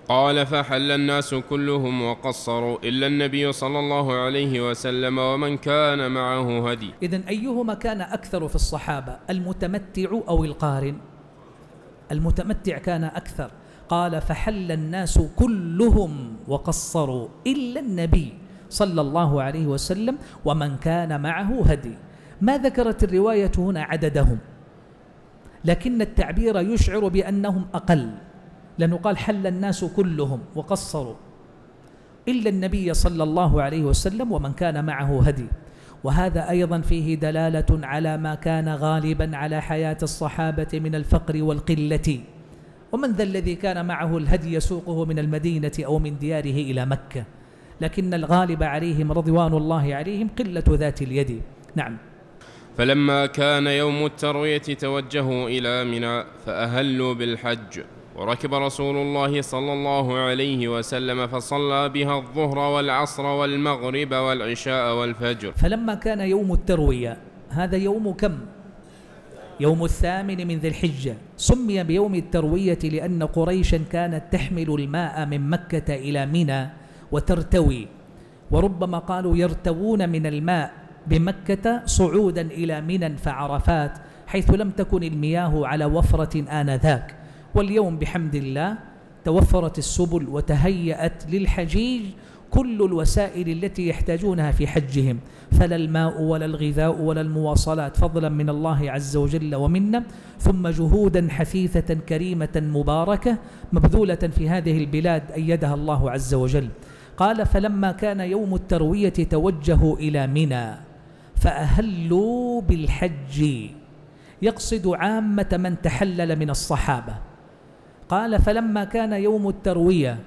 قال فحل الناس كلهم وقصروا إلا النبي صلى الله عليه وسلم ومن كان معه هدي. إذا أيهما كان أكثر في الصحابة؟ المتمتع أو القارن؟ المتمتع كان أكثر. قال فحل الناس كلهم وقصروا إلا النبي صلى الله عليه وسلم ومن كان معه هدي. ما ذكرت الرواية هنا عددهم؟ لكن التعبير يشعر بأنهم أقل. لأنه قال حل الناس كلهم وقصروا. إلا النبي صلى الله عليه وسلم ومن كان معه هدي. وهذا أيضا فيه دلالة على ما كان غالبا على حياة الصحابة من الفقر والقلة. ومن ذا الذي كان معه الهدي يسوقه من المدينة أو من دياره إلى مكة. لكن الغالب عليهم رضوان الله عليهم قلة ذات اليد. نعم. فلما كان يوم التروية توجهوا إلى منى فأهلوا بالحج وركب رسول الله صلى الله عليه وسلم فصلى بها الظهر والعصر والمغرب والعشاء والفجر. فلما كان يوم التروية هذا يوم كم؟ يوم الثامن من ذي الحجة. سمي بيوم التروية لأن قريشا كانت تحمل الماء من مكة إلى منى وترتوي وربما قالوا يرتوون من الماء. بمكة صعودا إلى منى فعرفات حيث لم تكن المياه على وفرة آنذاك. واليوم بحمد الله توفرت السبل وتهيأت للحجيج كل الوسائل التي يحتاجونها في حجهم. فلا الماء ولا الغذاء ولا المواصلات فضلا من الله عز وجل ومنا ثم جهودا حثيثة كريمة مباركة مبذولة في هذه البلاد أيدها الله عز وجل. قال فلما كان يوم التروية توجهوا إلى منى. فأهلوا بالحج يقصد عامة من تحلل من الصحابة قال فلما كان يوم التروية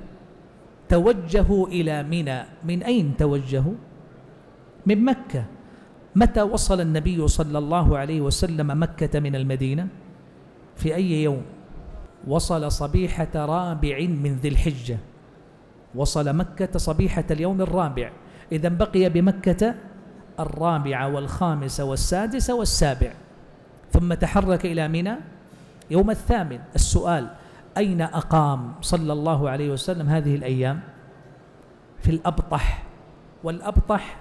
توجهوا إلى منى من أين توجهوا؟ من مكة متى وصل النبي صلى الله عليه وسلم مكة من المدينة؟ في أي يوم؟ وصل صبيحة رابع من ذي الحجة وصل مكة صبيحة اليوم الرابع إذا بقي بمكة الرابعة والخامسة والسادسة والسابع. ثم تحرك إلى منى. يوم الثامن السؤال أين أقام صلى الله عليه وسلم هذه الأيام؟ في الأبطح. والأبطح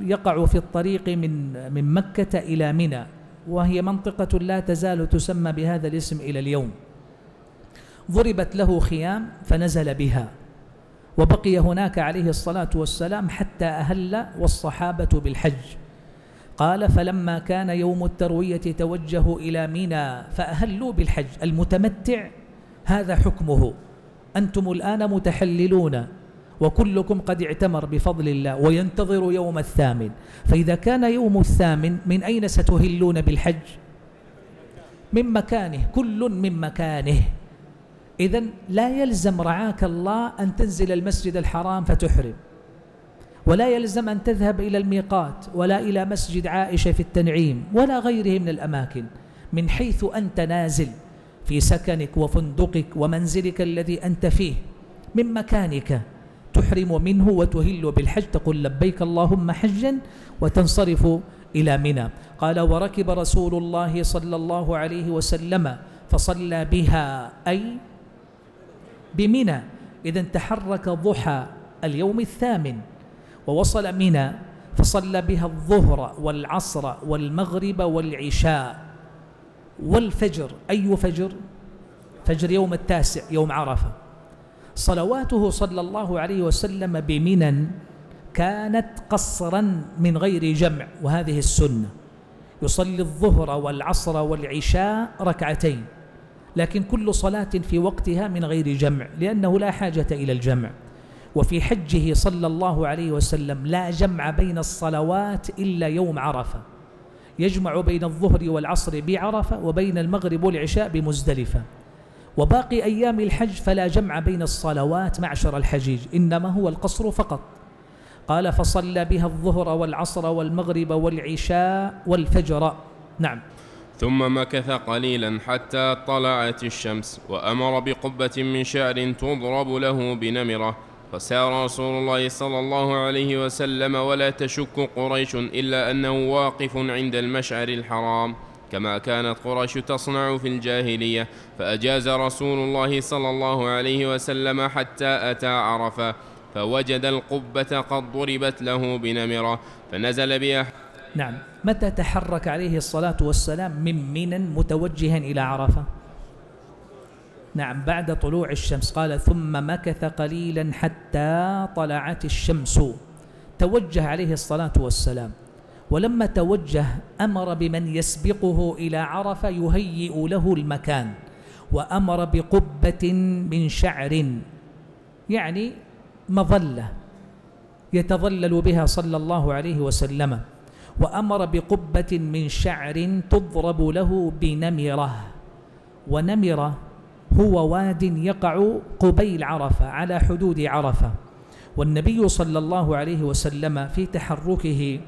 يقع في الطريق من من مكة إلى منى وهي منطقة لا تزال تسمى بهذا الاسم إلى اليوم. ضربت له خيام فنزل بها. وبقي هناك عليه الصلاة والسلام حتى أهل والصحابة بالحج. قال فلما كان يوم التروية توجهوا إلى منى فأهلوا بالحج. المتمتع هذا حكمه. أنتم الآن متحللون وكلكم قد اعتمر بفضل الله وينتظر يوم الثامن. فإذا كان يوم الثامن من أين ستهلون بالحج؟ من مكانه كل من مكانه. إذا لا يلزم رعاك الله أن تنزل المسجد الحرام فتحرم ولا يلزم أن تذهب إلى الميقات ولا إلى مسجد عائشة في التنعيم ولا غيره من الأماكن من حيث أنت نازل في سكنك وفندقك ومنزلك الذي أنت فيه من مكانك تحرم منه وتهل بالحج تقول لبيك اللهم حجا وتنصرف إلى منى. قال وركب رسول الله صلى الله عليه وسلم فصلى بها أي بمنى إذا تحرك ضحى اليوم الثامن ووصل منى فصلى بها الظهر والعصر والمغرب والعشاء. والفجر أي فجر؟ فجر يوم التاسع يوم عرفة. صلواته صلى الله عليه وسلم بمنى كانت قصرا من غير جمع وهذه السنة. يصلي الظهر والعصر والعشاء ركعتين. لكن كل صلاة في وقتها من غير جمع لأنه لا حاجة إلى الجمع. وفي حجه صلى الله عليه وسلم لا جمع بين الصلوات إلا يوم عرفة. يجمع بين الظهر والعصر بعرفة وبين المغرب والعشاء بمزدلفة. وباقي أيام الحج فلا جمع بين الصلوات معشر الحجيج إنما هو القصر فقط. قال فصلى بها الظهر والعصر والمغرب والعشاء والفجر. نعم. ثم مكث قليلا حتى طلعت الشمس وأمر بقبة من شعر تضرب له بنمرة. فسار رسول الله صلى الله عليه وسلم ولا تشك قريش إلا أنه واقف عند المشعر الحرام. كما كانت قريش تصنع في الجاهلية. فأجاز رسول الله صلى الله عليه وسلم حتى أتى عرفة. فوجد القبة قد ضربت له بنمرة. فنزل بها نعم. متى تحرك عليه الصلاة والسلام من منى متوجها إلى عرفة؟ نعم بعد طلوع الشمس. قال ثم مكث قليلا حتى طلعت الشمس. توجه عليه الصلاة والسلام. ولما توجه أمر بمن يسبقه إلى عرفة يهيئ له المكان وأمر بقبة من شعر يعني مظلة يتظلل بها صلى الله عليه وسلم. وأمر بقبة من شعر تضرب له بنمرة ونمرة هو واد يقع قبيل عرفة على حدود عرفة. والنبي صلى الله عليه وسلم في تحركه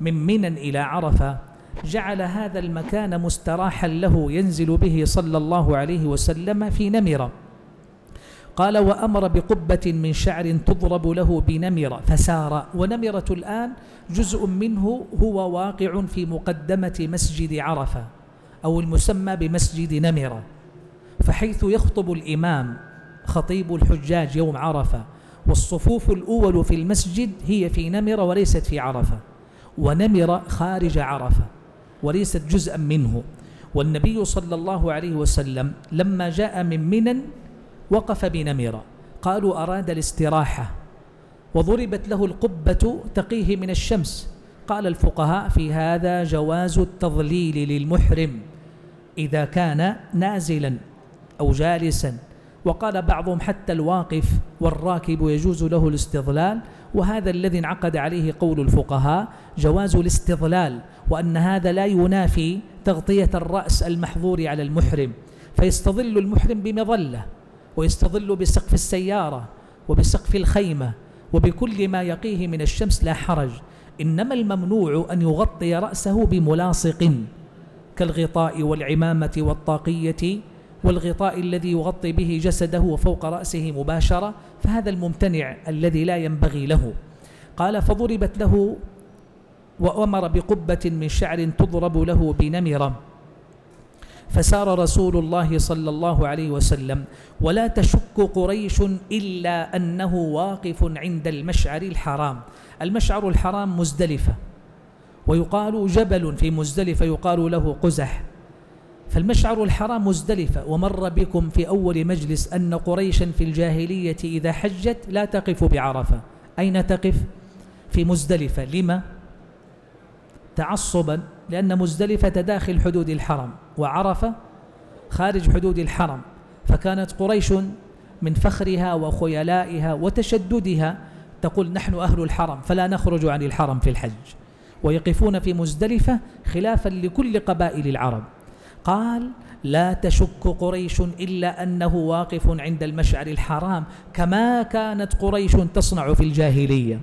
من منى إلى عرفة جعل هذا المكان مستراحا له ينزل به صلى الله عليه وسلم في نمرة. قال وأمر بقبة من شعر تضرب له بنمرة فسار. ونمرة الآن جزء منه هو واقع في مقدمة مسجد عرفة أو المسمى بمسجد نمرة فحيث يخطب الإمام خطيب الحجاج يوم عرفة والصفوف الأول في المسجد هي في نمرة وليست في عرفة ونمر خارج عرفة وليست جزءا منه. والنبي صلى الله عليه وسلم لما جاء من منى وقف بنمرة قالوا أراد الاستراحة. وضربت له القبة تقيه من الشمس. قال الفقهاء في هذا جواز التضليل للمحرم إذا كان نازلا أو جالسا. وقال بعضهم حتى الواقف والراكب يجوز له الاستظلال وهذا الذي انعقد عليه قول الفقهاء جواز الاستظلال وأن هذا لا ينافي تغطية الرأس المحظور على المحرم. فيستظل المحرم بمظلة. ويستظل بسقف السيارة وبسقف الخيمة وبكل ما يقيه من الشمس لا حرج. إنما الممنوع أن يغطي رأسه بملاصق كالغطاء والعمامة والطاقية والغطاء الذي يغطي به جسده فوق رأسه مباشرة فهذا الممتنع الذي لا ينبغي له. قال فضربت له وأمر بقبة من شعر تضرب له بنمرة. فسار رسول الله صلى الله عليه وسلم ولا تشك قريش إلا أنه واقف عند المشعر الحرام المشعر الحرام مزدلفة ويقال جبل في مزدلفة يقال له قزح فالمشعر الحرام مزدلفة ومر بكم في أول مجلس أن قريشا في الجاهلية إذا حجت لا تقف بعرفة أين تقف؟ في مزدلفة لما؟ تعصبا لأن مزدلفة داخل حدود الحرم وعرفة خارج حدود الحرم فكانت قريش من فخرها وخيلائها وتشددها تقول نحن أهل الحرم فلا نخرج عن الحرم في الحج. ويقفون في مزدلفة خلافا لكل قبائل العرب. قال لا تشك قريش إلا أنه واقف عند المشعر الحرام كما كانت قريش تصنع في الجاهلية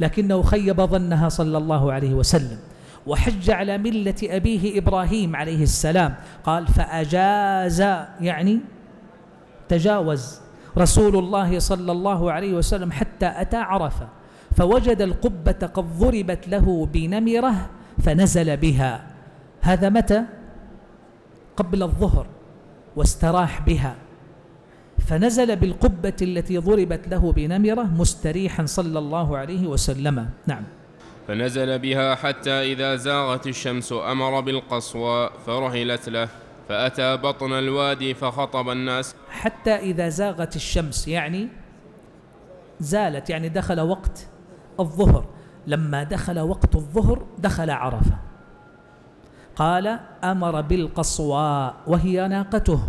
لكنه خيب ظنها صلى الله عليه وسلم. وحج على ملة أبيه إبراهيم عليه السلام. قال فأجاز يعني تجاوز رسول الله صلى الله عليه وسلم حتى أتى عرفة فوجد القبة قد ضربت له بنمرة فنزل بها. هذا متى؟ قبل الظهر واستراح بها. فنزل بالقبة التي ضربت له بنمرة مستريحا صلى الله عليه وسلم. نعم. فنزل بها حتى إذا زاغت الشمس أمر بالقصوى فرحلت له فأتى بطن الوادي فخطب الناس. حتى إذا زاغت الشمس يعني زالت يعني دخل وقت الظهر. لما دخل وقت الظهر دخل عرفة. قال أمر بالقصواء وهي ناقته.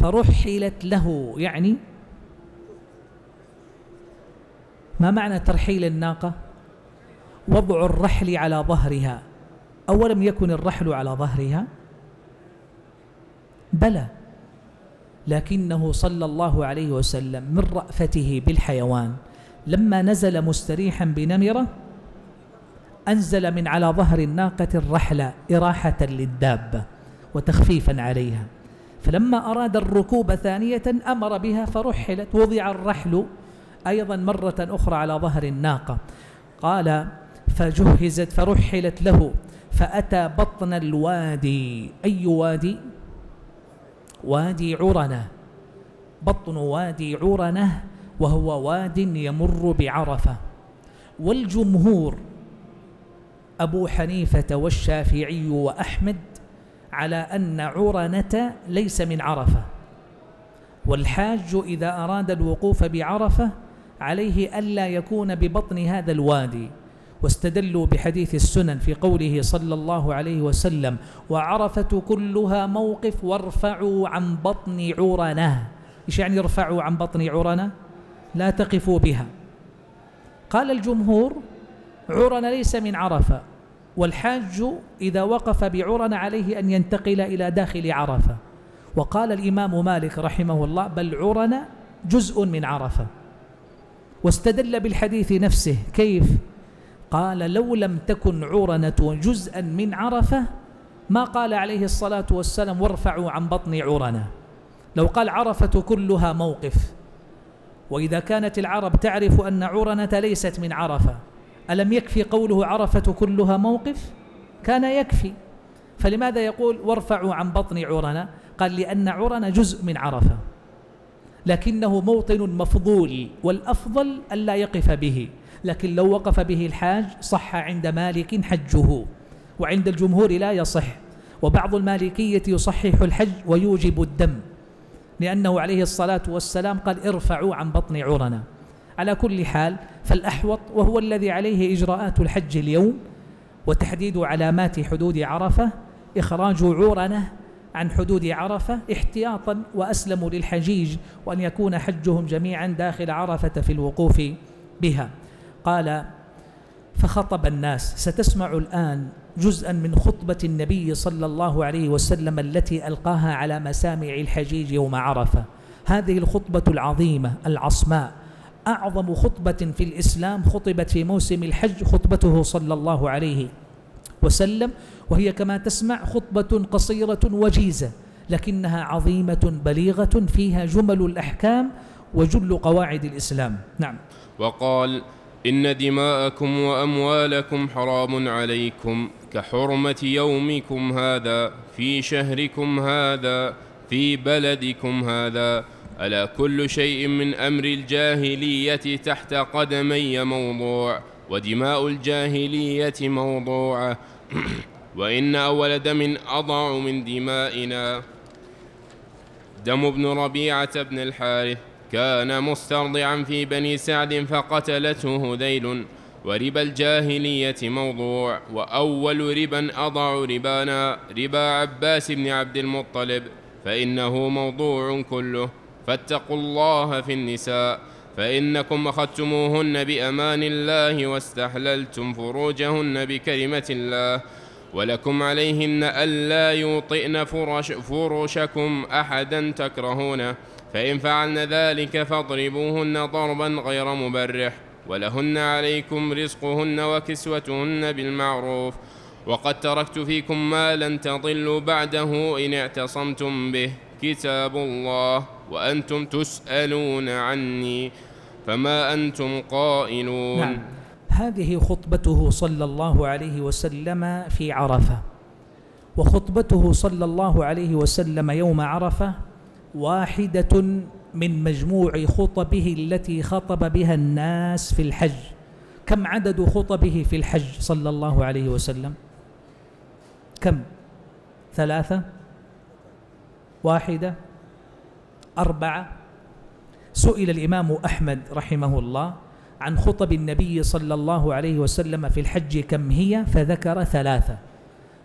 فرحلت له يعني ما معنى ترحيل الناقة؟ وضع الرحل على ظهرها. أولم يكن الرحل على ظهرها؟ بلى. لكنه صلى الله عليه وسلم من رأفته بالحيوان. لما نزل مستريحا بنمرة أنزل من على ظهر الناقة الرحل إراحة للدابة وتخفيفا عليها. فلما أراد الركوب ثانية أمر بها فرحلت. وضع الرحل أيضا مرة أخرى على ظهر الناقة. قال فجهزت فرحلت له فأتى بطن الوادي. أي وادي؟ وادي عرنة. بطن وادي عرنة وهو واد يمر بعرفة. والجمهور أبو حنيفة والشافعي وأحمد على أن عرنة ليس من عرفة. والحاج إذا أراد الوقوف بعرفة عليه ألا يكون ببطن هذا الوادي. واستدلوا بحديث السنن في قوله صلى الله عليه وسلم وعرفة كلها موقف وارفعوا عن بطن عرنة. إيش يعني ارفعوا عن بطن عرنة؟ لا تقفوا بها. قال الجمهور عرن ليس من عرفة والحاج إذا وقف بعرن عليه أن ينتقل إلى داخل عرفة. وقال الإمام مالك رحمه الله بل عرن جزء من عرفة. واستدل بالحديث نفسه كيف؟ قال لو لم تكن عرنة جزءا من عرفة ما قال عليه الصلاة والسلام وارفعوا عن بطن عرنة. لو قال عرفة كلها موقف. وإذا كانت العرب تعرف أن عرنة ليست من عرفة ألم يكفي قوله عرفة كلها موقف؟ كان يكفي. فلماذا يقول وارفعوا عن بطن عرنة؟ قال لأن عرنة جزء من عرفة. لكنه موطن مفضول والأفضل ألا يقف به. لكن لو وقف به الحاج صح عند مالك حجه وعند الجمهور لا يصح. وبعض المالكية يصحح الحج ويوجب الدم لأنه عليه الصلاة والسلام قال ارفعوا عن بطن عرنا. على كل حال فالأحوط وهو الذي عليه إجراءات الحج اليوم وتحديد علامات حدود عرفة إخراج عورنة عن حدود عرفة احتياطا وأسلم للحجيج وأن يكون حجهم جميعا داخل عرفة في الوقوف بها. قال فخطب الناس. ستسمع الآن جزءا من خطبة النبي صلى الله عليه وسلم التي ألقاها على مسامع الحجيج يوم عرفة. هذه الخطبة العظيمة العصماء. أعظم خطبة في الإسلام خطبت في موسم الحج خطبته صلى الله عليه وسلم وهي كما تسمع خطبة قصيرة وجيزة لكنها عظيمة بليغة فيها جمل الأحكام وجل قواعد الإسلام. نعم. وقال إن دماءكم وأموالكم حرام عليكم كحرمة يومكم هذا في شهركم هذا في بلدكم هذا. ألا كل شيء من أمر الجاهلية تحت قدمي موضوع ودماء الجاهلية موضوعة وإن أول دم أضع من دمائنا. دم ابن ربيعة بن الحارث. كان مسترضعا في بني سعد فقتلته هذيل وربا الجاهلية موضوع وأول ربا أضع ربانا ربا عباس بن عبد المطلب فإنه موضوع كله. فاتقوا الله في النساء فإنكم أخذتموهن بأمان الله واستحللتم فروجهن بكلمة الله ولكم عليهن ألا يوطئن فرش فرشكم أحدا تكرهونه. فإن فعلن ذلك فاضربوهن ضربا غير مبرح ولهن عليكم رزقهن وكسوتهن بالمعروف وقد تركت فيكم ما لن تضلوا بعده إن اعتصمتم به كتاب الله وأنتم تسألون عني فما أنتم قائلون. نعم. هذه خطبته صلى الله عليه وسلم في عرفة وخطبته صلى الله عليه وسلم يوم عرفة واحدة من مجموع خطبه التي خطب بها الناس في الحج. كم عدد خطبه في الحج صلى الله عليه وسلم؟ كم؟ ثلاثة؟ واحدة؟ أربعة؟ سئل الإمام أحمد رحمه الله عن خطب النبي صلى الله عليه وسلم في الحج كم هي؟ فذكر ثلاثة.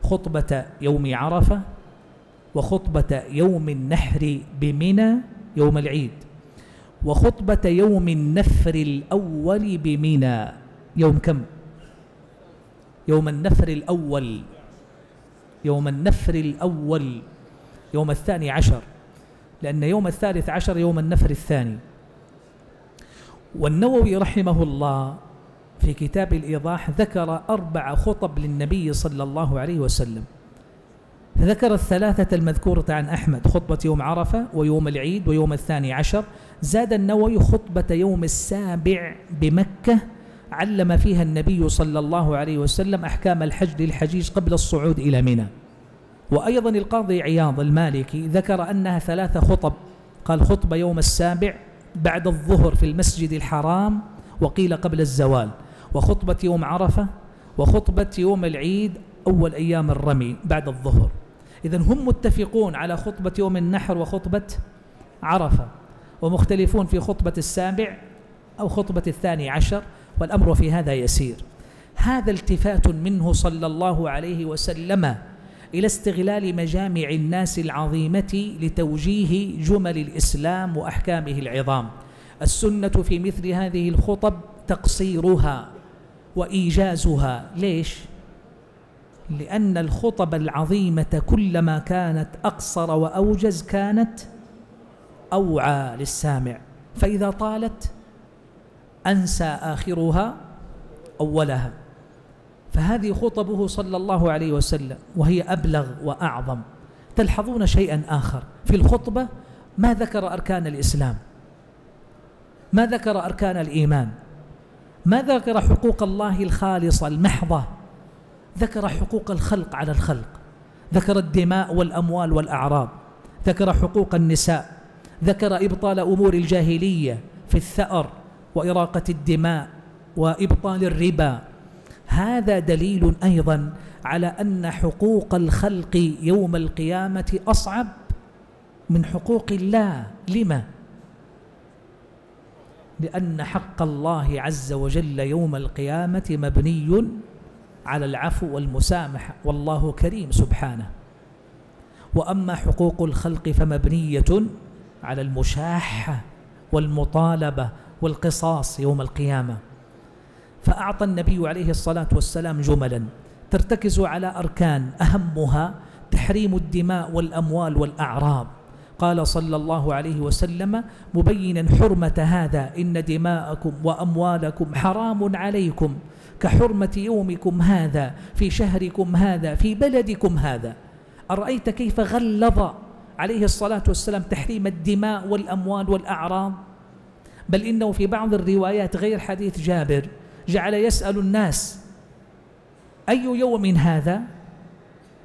خطبة يوم عرفة وخطبة يوم النحر بمنى يوم العيد وخطبة يوم النفر الأول بمنى يوم كم؟ يوم النفر الأول يوم النفر الأول يوم الثاني عشر لأن يوم الثالث عشر يوم النفر الثاني. والنووي رحمه الله في كتاب الإيضاح ذكر أربع خطب للنبي صلى الله عليه وسلم. ذكر الثلاثة المذكورة عن أحمد خطبة يوم عرفة ويوم العيد ويوم الثاني عشر. زاد النووي خطبة يوم السابع بمكة علم فيها النبي صلى الله عليه وسلم أحكام الحج للحجيج قبل الصعود إلى منى. وأيضا القاضي عياض المالكي ذكر أنها ثلاث خطب. قال خطبة يوم السابع بعد الظهر في المسجد الحرام وقيل قبل الزوال. وخطبة يوم عرفة وخطبة يوم العيد أول أيام الرمي بعد الظهر. إذا هم متفقون على خطبة يوم النحر وخطبة عرفة ومختلفون في خطبة السابع أو خطبة الثاني عشر والأمر في هذا يسير. هذا التفات منه صلى الله عليه وسلم إلى استغلال مجامع الناس العظيمة لتوجيه جمل الإسلام وأحكامه العظام. السنة في مثل هذه الخطب تقصيرها وإيجازها. ليش؟ لأن الخطب العظيمة كلما كانت أقصر وأوجز كانت أوعى للسامع. فإذا طالت أنسى آخرها أولها. فهذه خطبه صلى الله عليه وسلم وهي أبلغ وأعظم. تلحظون شيئا آخر. في الخطبة ما ذكر أركان الإسلام؟ ما ذكر أركان الإيمان؟ ما ذكر حقوق الله الخالصة المحضة؟ ذكر حقوق الخلق على الخلق ذكر الدماء والأموال والأعراض ذكر حقوق النساء ذكر إبطال أمور الجاهلية في الثأر وإراقة الدماء وإبطال الربا هذا دليل أيضا على أن حقوق الخلق يوم القيامة أصعب من حقوق الله لما؟ لأن حق الله عز وجل يوم القيامة مبني على العفو والمسامحة. والله كريم سبحانه. وأما حقوق الخلق فمبنية على المشاحة والمطالبة والقصاص يوم القيامة. فأعطى النبي عليه الصلاة والسلام جملا ترتكز على أركان أهمها تحريم الدماء والأموال والأعراض. قال صلى الله عليه وسلم مبينا حرمة هذا إن دماءكم وأموالكم حرام عليكم. كحرمة يومكم هذا في شهركم هذا في بلدكم هذا. أرأيت كيف غلظ عليه الصلاة والسلام تحريم الدماء والأموال والأعراض؟ بل إنه في بعض الروايات غير حديث جابر جعل يسأل الناس أي يوم هذا؟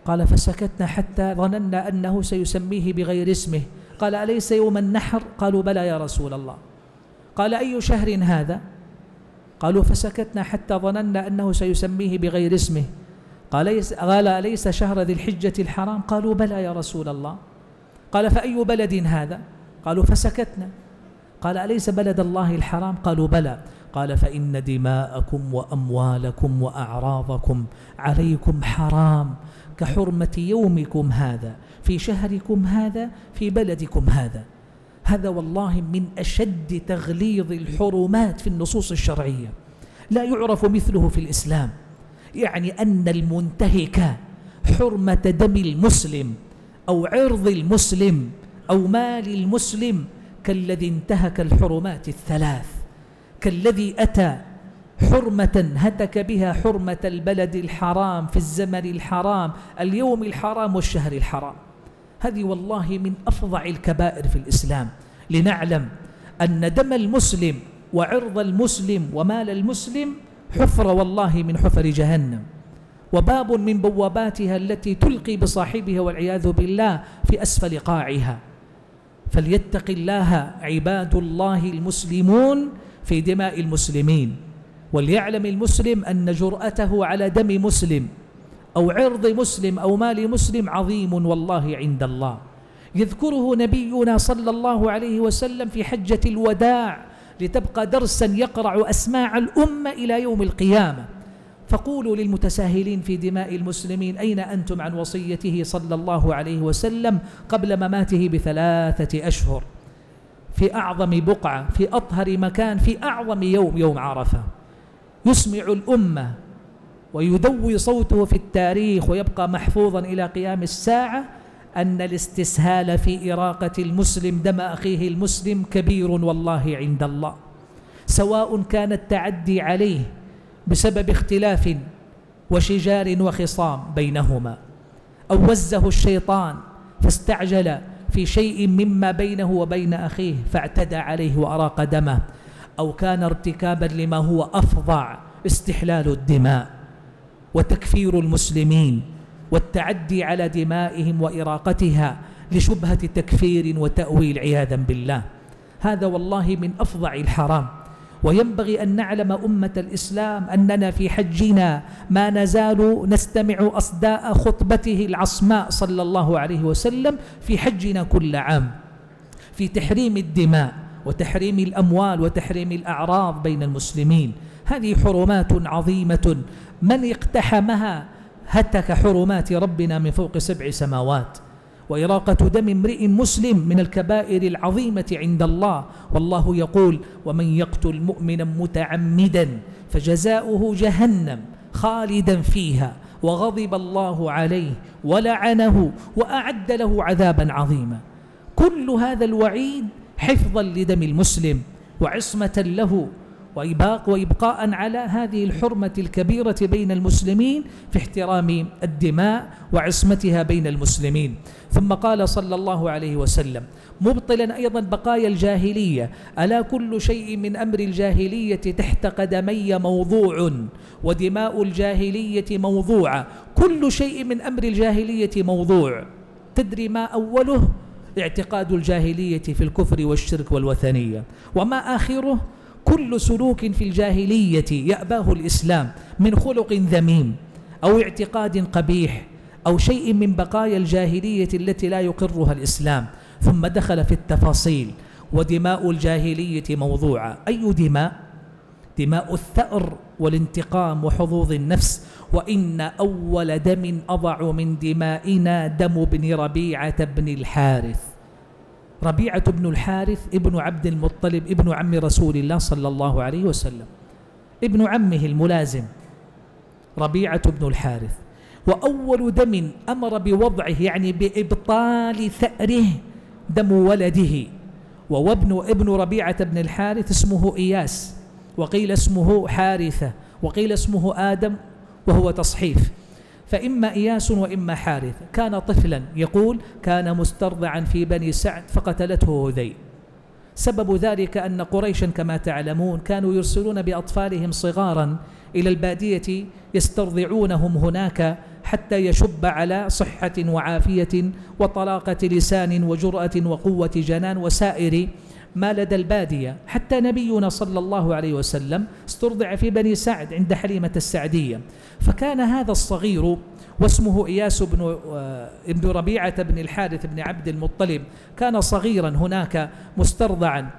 قال فسكتنا حتى ظننا أنه سيسميه بغير اسمه. قال أليس يوم النحر؟ قالوا بلى يا رسول الله. قال أي شهر هذا؟ قالوا فسكتنا حتى ظننا أنه سيسميه بغير اسمه. قال قال أليس شهر ذي الحجة الحرام؟ قالوا بلى يا رسول الله. قال فأي بلد هذا؟ قالوا فسكتنا. قال أليس بلد الله الحرام؟ قالوا بلى. قال فإن دماءكم وأموالكم وأعراضكم عليكم حرام كحرمة يومكم هذا في شهركم هذا في بلدكم هذا. هذا والله من أشد تغليظ الحرمات في النصوص الشرعية. لا يعرف مثله في الإسلام. يعني أن المنتهك حرمة دم المسلم أو عرض المسلم أو مال المسلم كالذي انتهك الحرمات الثلاث. كالذي أتى حرمة هتك بها حرمة البلد الحرام في الزمن الحرام اليوم الحرام والشهر الحرام. هذه والله من أفظع الكبائر في الإسلام. لنعلم أن دم المسلم وعرض المسلم ومال المسلم حفرة والله من حفر جهنم. وباب من بواباتها التي تلقي بصاحبها والعياذ بالله في أسفل قاعها. فليتق الله عباد الله المسلمون في دماء المسلمين. وليعلم المسلم أن جرأته على دم مسلم أو عرض مسلم أو مال مسلم عظيم والله عند الله. يذكره نبينا صلى الله عليه وسلم في حجة الوداع لتبقى درسا يقرع أسماع الأمة إلى يوم القيامة. فقولوا للمتساهلين في دماء المسلمين أين أنتم عن وصيته صلى الله عليه وسلم قبل مماته بثلاثة أشهر؟ في أعظم بقعة في أطهر مكان في أعظم يوم يوم عرفة. يسمع الأمة ويدوي صوته في التاريخ ويبقى محفوظا إلى قيام الساعة أن الاستسهال في إراقة المسلم دم أخيه المسلم كبير والله عند الله. سواء كان التعدي عليه بسبب اختلاف وشجار وخصام بينهما أو وزه الشيطان فاستعجل في شيء مما بينه وبين أخيه فاعتدى عليه وأراق دمه أو كان ارتكابا لما هو أفظع استحلال الدماء. وتكفير المسلمين والتعدي على دمائهم وإراقتها لشبهة تكفير وتأويل عياذا بالله. هذا والله من أفظع الحرام. وينبغي أن نعلم أمة الإسلام أننا في حجنا ما نزال نستمع أصداء خطبته العصماء صلى الله عليه وسلم في حجنا كل عام. في تحريم الدماء وتحريم الأموال وتحريم الأعراض بين المسلمين. هذه حرمات عظيمة. من اقتحمها؟ هتك حرمات ربنا من فوق سبع سماوات. وإراقة دم امرئ مسلم من الكبائر العظيمة عند الله. والله يقول ومن يقتل مؤمنا متعمدا فجزاؤه جهنم خالدا فيها وغضب الله عليه ولعنه وأعد له عذابا عظيما. كل هذا الوعيد حفظا لدم المسلم وعصمة له وإباق وإبقاء على هذه الحرمة الكبيرة بين المسلمين في احترام الدماء وعصمتها بين المسلمين. ثم قال صلى الله عليه وسلم مبطلا أيضا بقايا الجاهلية. ألا كل شيء من أمر الجاهلية تحت قدمي موضوع ودماء الجاهلية موضوعة كل شيء من أمر الجاهلية موضوع. تدري ما أوله؟ اعتقاد الجاهلية في الكفر والشرك والوثنية. وما آخره؟ كل سلوك في الجاهلية يأباه الإسلام من خلق ذميم أو اعتقاد قبيح أو شيء من بقايا الجاهلية التي لا يقرها الإسلام ثم دخل في التفاصيل. ودماء الجاهلية موضوعة. أي دماء؟ دماء الثأر والانتقام وحظوظ النفس. وإن أول دم أضع من دمائنا دم بن ربيعة بن الحارث. ربيعة بن الحارث ابن عبد المطلب ابن عم رسول الله صلى الله عليه وسلم. ابن عمه الملازم. ربيعة بن الحارث. وأول دم أمر بوضعه يعني بإبطال ثأره دم ولده. وابن ابن ربيعة بن الحارث اسمه إياس. وقيل اسمه حارثة. وقيل اسمه آدم وهو تصحيف. فإما إياس وإما حارث. كان طفلا يقول كان مسترضعا في بني سعد فقتلته هذيل سبب ذلك أن قريشا كما تعلمون كانوا يرسلون بأطفالهم صغارا إلى البادية يسترضعونهم هناك حتى يشب على صحة وعافية وطلاقة لسان وجرأة وقوة جنان وسائر ما لدى البادية. حتى نبينا صلى الله عليه وسلم استرضع في بني سعد عند حليمة السعدية. فكان هذا الصغير واسمه إياس بن آه، ابن ربيعة بن الحارث بن عبد المطلب كان صغيرا هناك مسترضعا.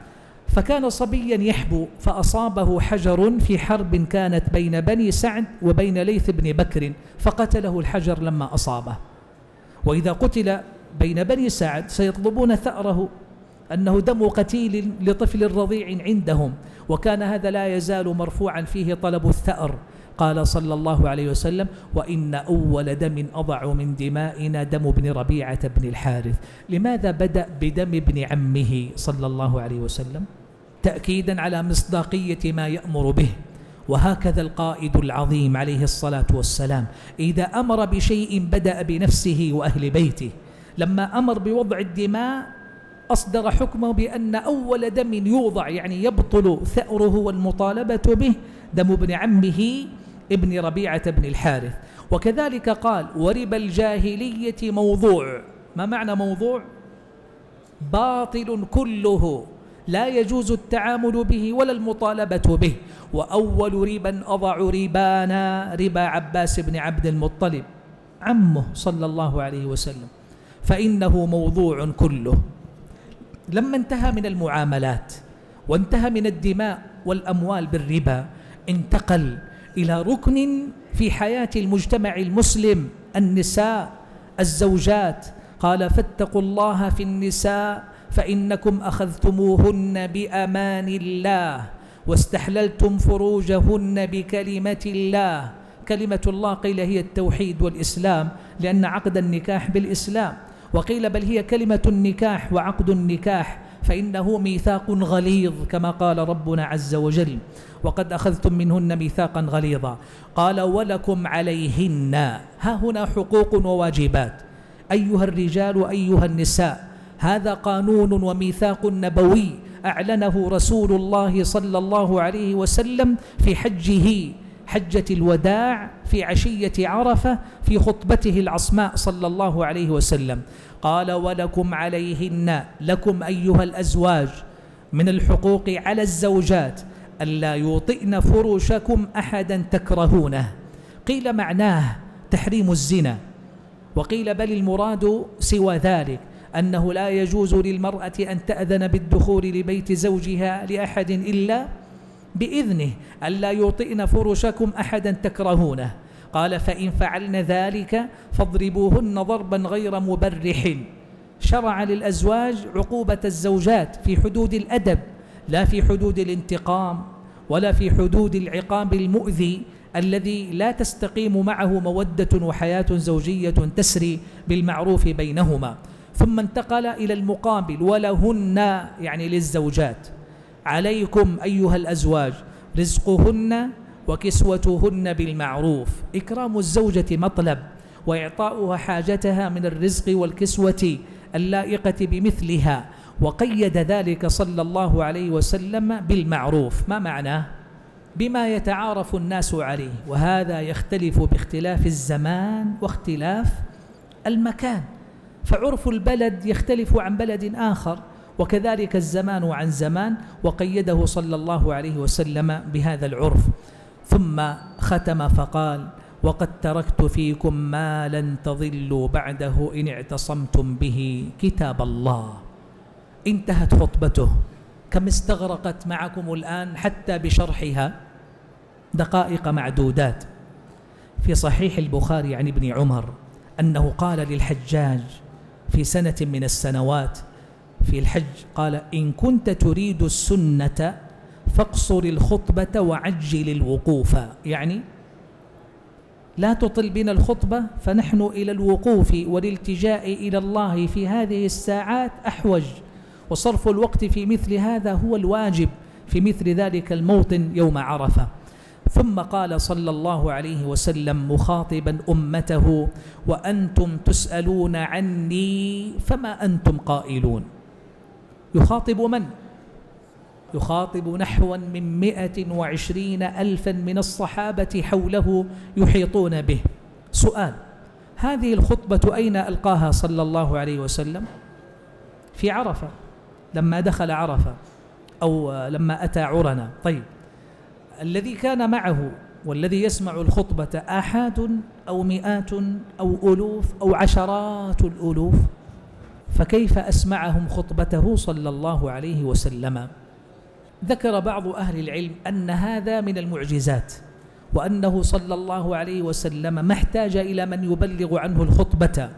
فكان صبيا يحبو فأصابه حجر في حرب كانت بين بني سعد وبين ليث بن بكر فقتله الحجر لما أصابه. وإذا قتل بين بني سعد سيطلبون ثأره أنه دم قتيل لطفل رضيع عندهم وكان هذا لا يزال مرفوعا فيه طلب الثأر. قال صلى الله عليه وسلم وإن أول دم أضع من دمائنا دم ابن ربيعة بن الحارث. لماذا بدأ بدم ابن عمه صلى الله عليه وسلم؟ تأكيدا على مصداقية ما يأمر به. وهكذا القائد العظيم عليه الصلاة والسلام إذا أمر بشيء بدأ بنفسه وأهل بيته. لما أمر بوضع الدماء أصدر حكمه بأن أول دم يوضع يعني يبطل ثأره والمطالبة به دم ابن عمه ابن ربيعة بن الحارث. وكذلك قال ورب الجاهلية موضوع. ما معنى موضوع؟ باطل كله لا يجوز التعامل به ولا المطالبة به. وأول ربا أضع ربانا ربا عباس بن عبد المطلب عمه صلى الله عليه وسلم. فإنه موضوع كله. لما انتهى من المعاملات وانتهى من الدماء والأموال بالربا انتقل إلى ركن في حياة المجتمع المسلم النساء الزوجات. قال فاتقوا الله في النساء فإنكم أخذتموهن بأمان الله واستحللتم فروجهن بكلمة الله. كلمة الله قيل هي التوحيد والإسلام لأن عقد النكاح بالإسلام. وقيل بل هي كلمة النكاح وعقد النكاح فإنه ميثاق غليظ كما قال ربنا عز وجل وقد أخذتم منهن ميثاقا غليظا قال ولكم عليهن ها هنا حقوق وواجبات. أيها الرجال أيها النساء هذا قانون وميثاق نبوي أعلنه رسول الله صلى الله عليه وسلم في حجه حجة الوداع في عشية عرفة في خطبته العصماء صلى الله عليه وسلم. قال ولكم عليهن لكم أيها الأزواج من الحقوق على الزوجات ألا يوطئن فروشكم أحدا تكرهونه. قيل معناه تحريم الزنا. وقيل بل المراد سوى ذلك أنه لا يجوز للمرأة أن تأذن بالدخول لبيت زوجها لأحد إلا بإذنه ألا يوطئن فرشكم أحدا تكرهونه؟ قال فإن فعلن ذلك فاضربوهن ضربا غير مبرح. شرع للأزواج عقوبة الزوجات في حدود الأدب لا في حدود الانتقام ولا في حدود العقاب المؤذي الذي لا تستقيم معه مودة وحياة زوجية تسري بالمعروف بينهما. ثم انتقل إلى المقابل ولهن يعني للزوجات. عليكم أيها الأزواج رزقهن وكسوتهن بالمعروف. إكرام الزوجة مطلب وإعطاؤها حاجتها من الرزق والكسوة اللائقة بمثلها وقيد ذلك صلى الله عليه وسلم بالمعروف. ما معناه؟ بما يتعارف الناس عليه وهذا يختلف باختلاف الزمان واختلاف المكان. فعرف البلد يختلف عن بلد آخر. وكذلك الزمان عن زمان وقيده صلى الله عليه وسلم بهذا العرف. ثم ختم فقال وقد تركت فيكم ما لن تضلوا بعده إن اعتصمتم به. كتاب الله. انتهت خطبته. كم استغرقت معكم الآن حتى بشرحها. دقائق معدودات. في صحيح البخاري عن ابن عمر أنه قال للحجاج في سنة من السنوات في الحج قال إن كنت تريد السنة فاقصر الخطبة وعجل الوقوف. يعني لا تطل بنا الخطبة فنحن إلى الوقوف والالتجاء إلى الله في هذه الساعات أحوج. وصرف الوقت في مثل هذا هو الواجب في مثل ذلك الموطن يوم عرفة. ثم قال صلى الله عليه وسلم مخاطبا أمته وأنتم تسألون عني فما أنتم قائلون. يخاطب من؟ يخاطب نحوا من مئة وعشرين ألفا من الصحابة حوله يحيطون به. سؤال هذه الخطبة أين ألقاها صلى الله عليه وسلم؟ في عرفة لما دخل عرفة أو لما أتى عرنا. طيب الذي كان معه والذي يسمع الخطبة آحاد أو مئات أو ألوف أو عشرات الألوف؟ فكيف أسمعهم خطبته صلى الله عليه وسلم؟ ذكر بعض أهل العلم أن هذا من المعجزات وأنه صلى الله عليه وسلم ما احتاج إلى من يبلغ عنه الخطبة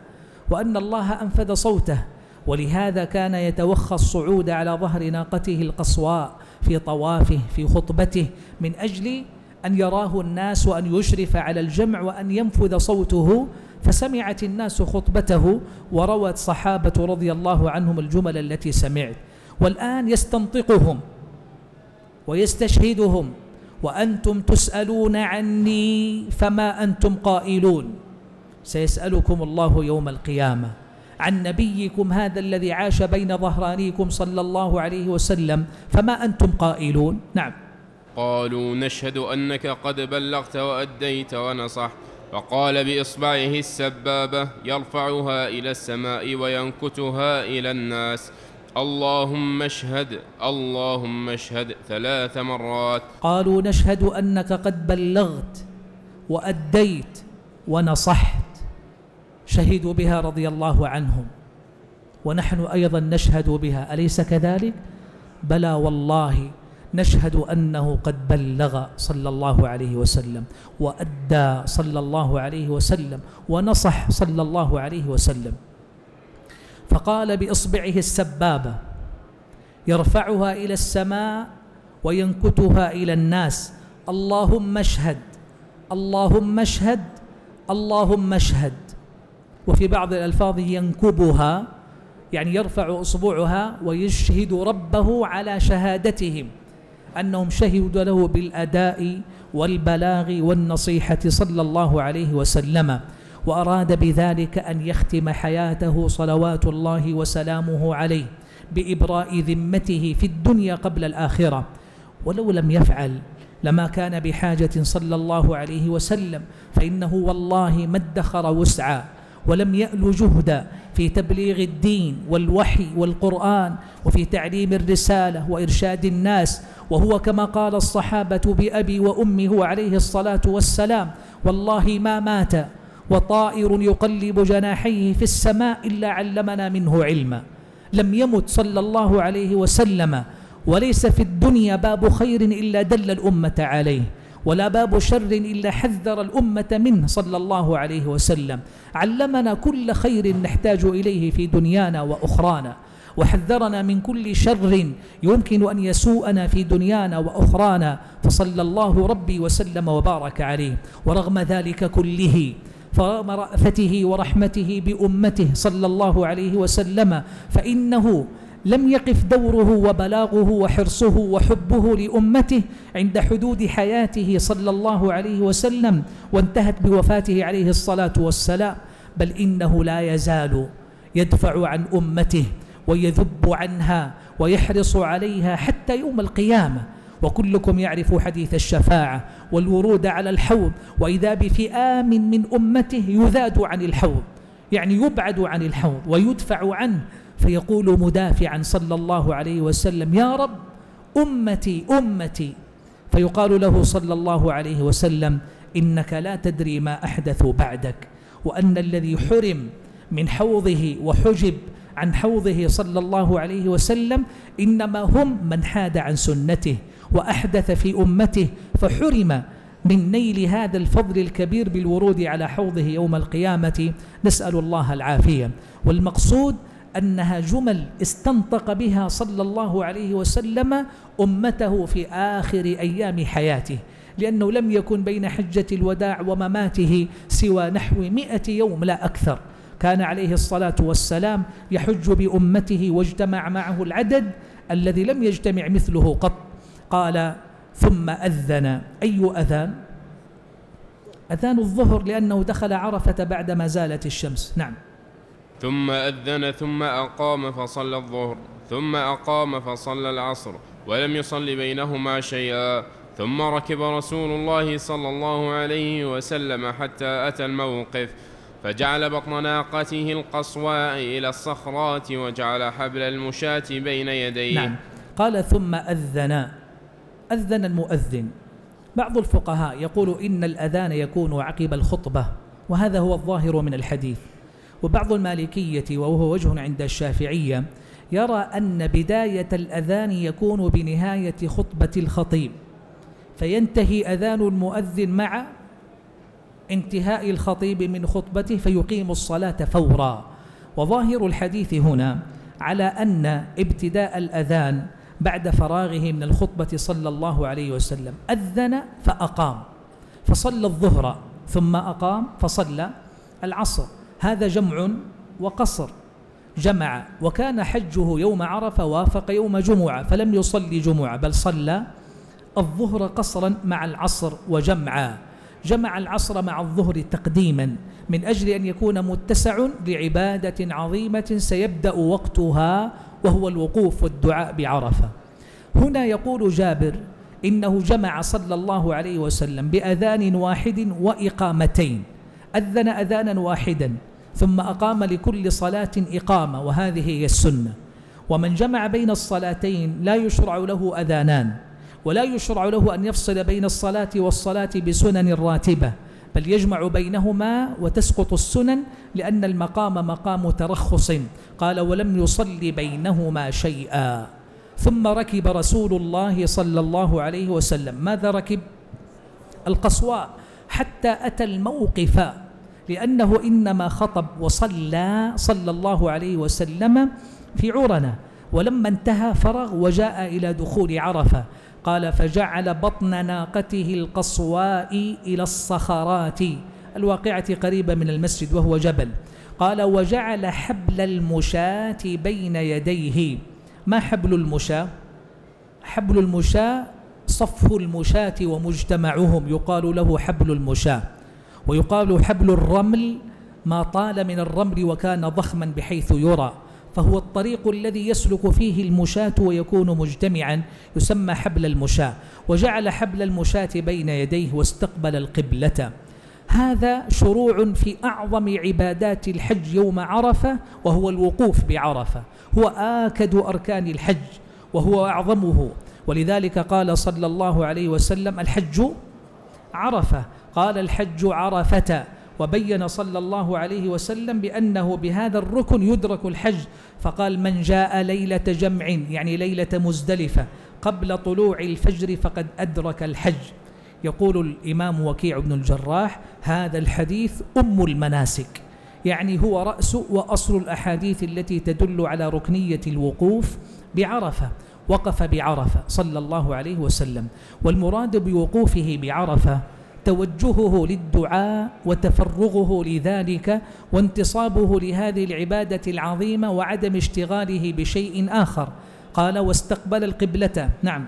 وأن الله أنفذ صوته ولهذا كان يتوخى الصعود على ظهر ناقته القصواء في طوافه في خطبته من أجل أن يراه الناس وأن يشرف على الجمع وأن ينفذ صوته فسمعت الناس خطبته وروت صحابة رضي الله عنهم الجمل التي سمعت. والآن يستنطقهم ويستشهدهم وأنتم تسألون عني فما أنتم قائلون؟ سيسألكم الله يوم القيامة. عن نبيكم هذا الذي عاش بين ظهرانيكم صلى الله عليه وسلم فما أنتم قائلون؟ نعم. قالوا نشهد أنك قد بلغت وأديت ونصحت فقال بإصبعه السبابة يرفعها إلى السماء وينكتها إلى الناس. اللهم اشهد اللهم اشهد ثلاث مرات. قالوا نشهد أنك قد بلغت وأديت ونصحت. شهدوا بها رضي الله عنهم. ونحن أيضا نشهد بها. أليس كذلك؟ بلى والله نشهد أنه قد بلغ صلى الله عليه وسلم وأدى صلى الله عليه وسلم ونصح صلى الله عليه وسلم. فقال بإصبعه السبابة يرفعها إلى السماء وينكتها إلى الناس اللهم اشهد اللهم اشهد اللهم اشهد. وفي بعض الألفاظ ينكبها يعني يرفع أصبعها ويشهد ربه على شهادتهم. أنهم شهدوا له بالأداء والبلاغ والنصيحة صلى الله عليه وسلم وأراد بذلك أن يختم حياته صلوات الله وسلامه عليه بإبراء ذمته في الدنيا قبل الآخرة. ولو لم يفعل لما كان بحاجة صلى الله عليه وسلم فإنه والله ما ادخر وسعا ولم يأل جهدا في تبليغ الدين والوحي والقرآن وفي تعليم الرسالة وإرشاد الناس. وهو كما قال الصحابة بأبي وأمي هو عليه الصلاة والسلام والله ما مات وطائر يقلب جناحيه في السماء إلا علمنا منه علما. لم يمت صلى الله عليه وسلم وليس في الدنيا باب خير إلا دل الأمة عليه. ولا باب شر إلا حذر الأمة منه صلى الله عليه وسلم. علمنا كل خير نحتاج إليه في دنيانا وأخرانا وحذرنا من كل شر يمكن أن يسوءنا في دنيانا وأخرانا. فصلى الله ربي وسلم وبارك عليه. ورغم ذلك كله فرغم رأفته ورحمته بأمته صلى الله عليه وسلم فإنه لم يقف دوره وبلاغه وحرصه وحبه لأمته عند حدود حياته صلى الله عليه وسلم وانتهت بوفاته عليه الصلاة والسلام. بل إنه لا يزال يدفع عن أمته ويذب عنها ويحرص عليها حتى يوم القيامة. وكلكم يعرف حديث الشفاعة والورود على الحوض وإذا بفئام من أمته يذاد عن الحوض يعني يبعد عن الحوض ويدفع عنه. فيقول مدافعا صلى الله عليه وسلم يا رب أمتي أمتي. فيقال له صلى الله عليه وسلم إنك لا تدري ما أحدثوا بعدك وأن الذي حرم من حوضه وحجب عن حوضه صلى الله عليه وسلم إنما هم من حاد عن سنته وأحدث في أمته فحرم من نيل هذا الفضل الكبير بالورود على حوضه يوم القيامة. نسأل الله العافية. والمقصود أنها جمل استنطق بها صلى الله عليه وسلم أمته في آخر أيام حياته لأنه لم يكن بين حجة الوداع ومماته سوى نحو مئة يوم لا أكثر. كان عليه الصلاة والسلام يحج بأمته واجتمع معه العدد الذي لم يجتمع مثله قط. قال ثم أذن. أي أذان؟ أذان الظهر لأنه دخل عرفة بعدما زالت الشمس. نعم. ثم أذن ثم أقام فصلى الظهر ثم أقام فصلى العصر ولم يصل بينهما شيئا. ثم ركب رسول الله صلى الله عليه وسلم حتى أتى الموقف فجعل بطن ناقته القصواء إلى الصخرات وجعل حبل المشاة بين يديه. نعم. قال ثم أذن أذن المؤذن. بعض الفقهاء يقول إن الأذان يكون عقب الخطبة وهذا هو الظاهر من الحديث. وبعض المالكية وهو وجه عند الشافعية يرى أن بداية الأذان يكون بنهاية خطبة الخطيب فينتهي أذان المؤذن مع انتهاء الخطيب من خطبته فيقيم الصلاة فورا. وظاهر الحديث هنا على أن ابتداء الأذان بعد فراغه من الخطبة صلى الله عليه وسلم أذن فأقام فصلى الظهر ثم أقام فصلى العصر. هذا جمع وقصر. جمع وكان حجه يوم عرفة وافق يوم جمعة فلم يصلي جمعة بل صلى الظهر قصرا مع العصر وجمعا. جمع العصر مع الظهر تقديما من أجل أن يكون متسع لعبادة عظيمة سيبدأ وقتها وهو الوقوف والدعاء بعرفة. هنا يقول جابر إنه جمع صلى الله عليه وسلم بأذان واحد وإقامتين. أذن أذانا واحدا ثم أقام لكل صلاة إقامة وهذه هي السنة. ومن جمع بين الصلاتين لا يشرع له أذانان ولا يشرع له أن يفصل بين الصلاة والصلاة بسنن راتبة بل يجمع بينهما وتسقط السنن لأن المقام مقام ترخص. قال ولم يصل بينهما شيئا. ثم ركب رسول الله صلى الله عليه وسلم. ماذا ركب؟ القصواء حتى أتى الموقف. لأنه إنما خطب وصلى صلى الله عليه وسلم في عرنة ولما انتهى فرغ وجاء إلى دخول عرفة. قال فجعل بطن ناقته القصواء إلى الصخرات الواقعة قريبة من المسجد وهو جبل. قال وجعل حبل المشاة بين يديه. ما حبل المشاة؟ حبل المشاة صف المشاة ومجتمعهم. يقال له حبل المشاة. ويقال حبل الرمل ما طال من الرمل وكان ضخما بحيث يرى فهو الطريق الذي يسلك فيه المشاة ويكون مجتمعا يسمى حبل المشاة وجعل حبل المشاة بين يديه واستقبل القبلة. هذا شروع في أعظم عبادات الحج يوم عرفة وهو الوقوف بعرفة هو آكد أركان الحج وهو أعظمه. ولذلك قال صلى الله عليه وسلم الحج عرفة. قال الحج عرفة وبين صلى الله عليه وسلم بأنه بهذا الركن يدرك الحج. فقال من جاء ليلة جمع يعني ليلة مزدلفة قبل طلوع الفجر فقد أدرك الحج. يقول الإمام وكيع بن الجراح هذا الحديث أم المناسك يعني هو رأس وأصل الأحاديث التي تدل على ركنية الوقوف بعرفة وقف بعرفة صلى الله عليه وسلم. والمراد بوقوفه بعرفة توجهه للدعاء وتفرغه لذلك وانتصابه لهذه العبادة العظيمة وعدم اشتغاله بشيء آخر. قال واستقبل القبلة. نعم.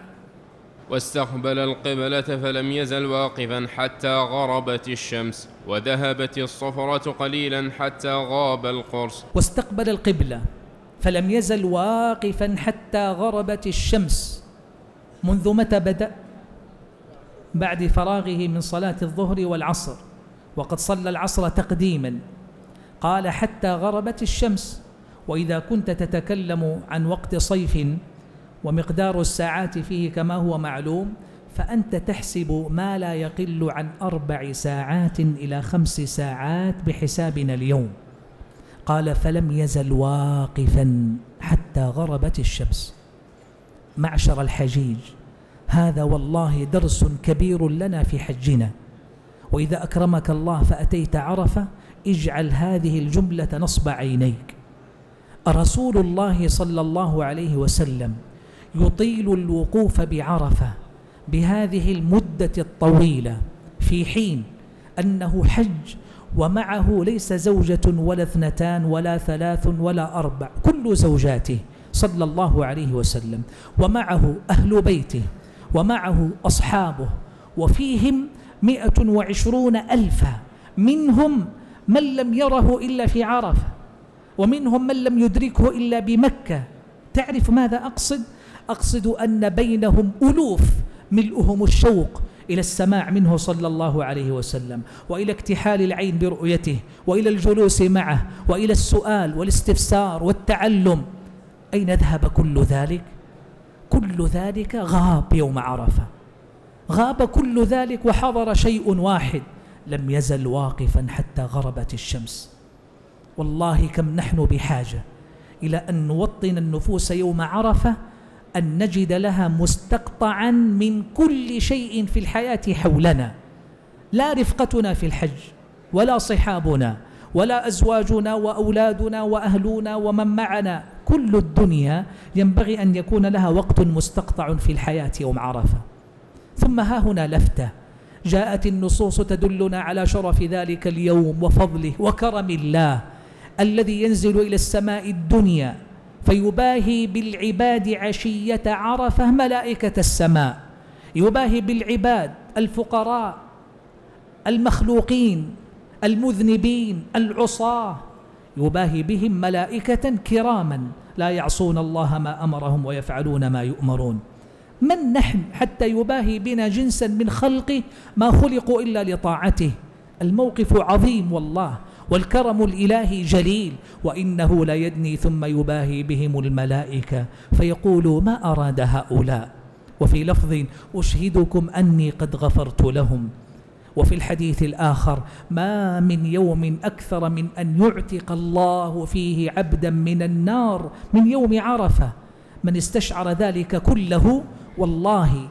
واستقبل القبلة فلم يزل واقفا حتى غربت الشمس وذهبت الصفرة قليلا حتى غاب القرص. واستقبل القبلة فلم يزل واقفا حتى غربت الشمس. منذ متى بدأ؟ بعد فراغه من صلاة الظهر والعصر وقد صلى العصر تقديما. قال حتى غربت الشمس وإذا كنت تتكلم عن وقت صيف ومقدار الساعات فيه كما هو معلوم فأنت تحسب ما لا يقل عن أربع ساعات إلى خمس ساعات بحسابنا اليوم. قال فلم يزل واقفا حتى غربت الشمس. معشر الحجيج. هذا والله درس كبير لنا في حجنا. وإذا أكرمك الله فأتيت عرفة اجعل هذه الجملة نصب عينيك. رسول الله صلى الله عليه وسلم يطيل الوقوف بعرفة بهذه المدة الطويلة في حين أنه حج ومعه ليس زوجة ولا اثنتان ولا ثلاث ولا أربع كل زوجاته صلى الله عليه وسلم ومعه أهل بيته. ومعه أصحابه وفيهم مئة وعشرون ألفا منهم من لم يره إلا في عرفة ومنهم من لم يدركه إلا بمكة تعرف ماذا أقصد؟ أقصد أن بينهم ألوف ملؤهم الشوق إلى السماع منه صلى الله عليه وسلم وإلى اكتحال العين برؤيته وإلى الجلوس معه وإلى السؤال والاستفسار والتعلم أين ذهب كل ذلك؟ كل ذلك غاب يوم عرفة. غاب كل ذلك وحضر شيء واحد لم يزل واقفا حتى غربت الشمس. والله كم نحن بحاجة إلى أن نوطن النفوس يوم عرفة أن نجد لها مستقطعا من كل شيء في الحياة حولنا. لا رفقتنا في الحج ولا صحابنا ولا أزواجنا وأولادنا وأهلنا ومن معنا. كل الدنيا ينبغي أن يكون لها وقت مستقطع في الحياة يوم عرفة. ثم ها هنا لفتة. جاءت النصوص تدلنا على شرف ذلك اليوم وفضله وكرم الله الذي ينزل إلى السماء الدنيا فيباهي بالعباد عشية عرفة ملائكة السماء. يباهي بالعباد الفقراء المخلوقين المذنبين العصاة. يباهي بهم ملائكة كراما. لا يعصون الله ما أمرهم ويفعلون ما يؤمرون. من نحن حتى يباهي بنا جنسا من خلقه ما خلقوا إلا لطاعته؟ الموقف عظيم والله والكرم الإلهي جليل. وإنه لا يدني ثم يباهي بهم الملائكة. فيقول ما أراد هؤلاء؟ وفي لفظ أشهدكم أني قد غفرت لهم. وفي الحديث الآخر ما من يوم أكثر من أن يعتق الله فيه عبدا من النار من يوم عرفة. من استشعر ذلك كله والله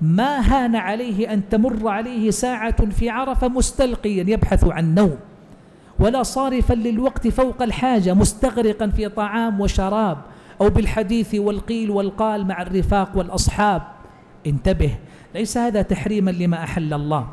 ما هان عليه أن تمر عليه ساعة في عرفة مستلقيا يبحث عن نوم ولا صارفا للوقت فوق الحاجة مستغرقا في طعام وشراب أو بالحديث والقيل والقال مع الرفاق والأصحاب. انتبه ليس هذا تحريما لما أحل الله.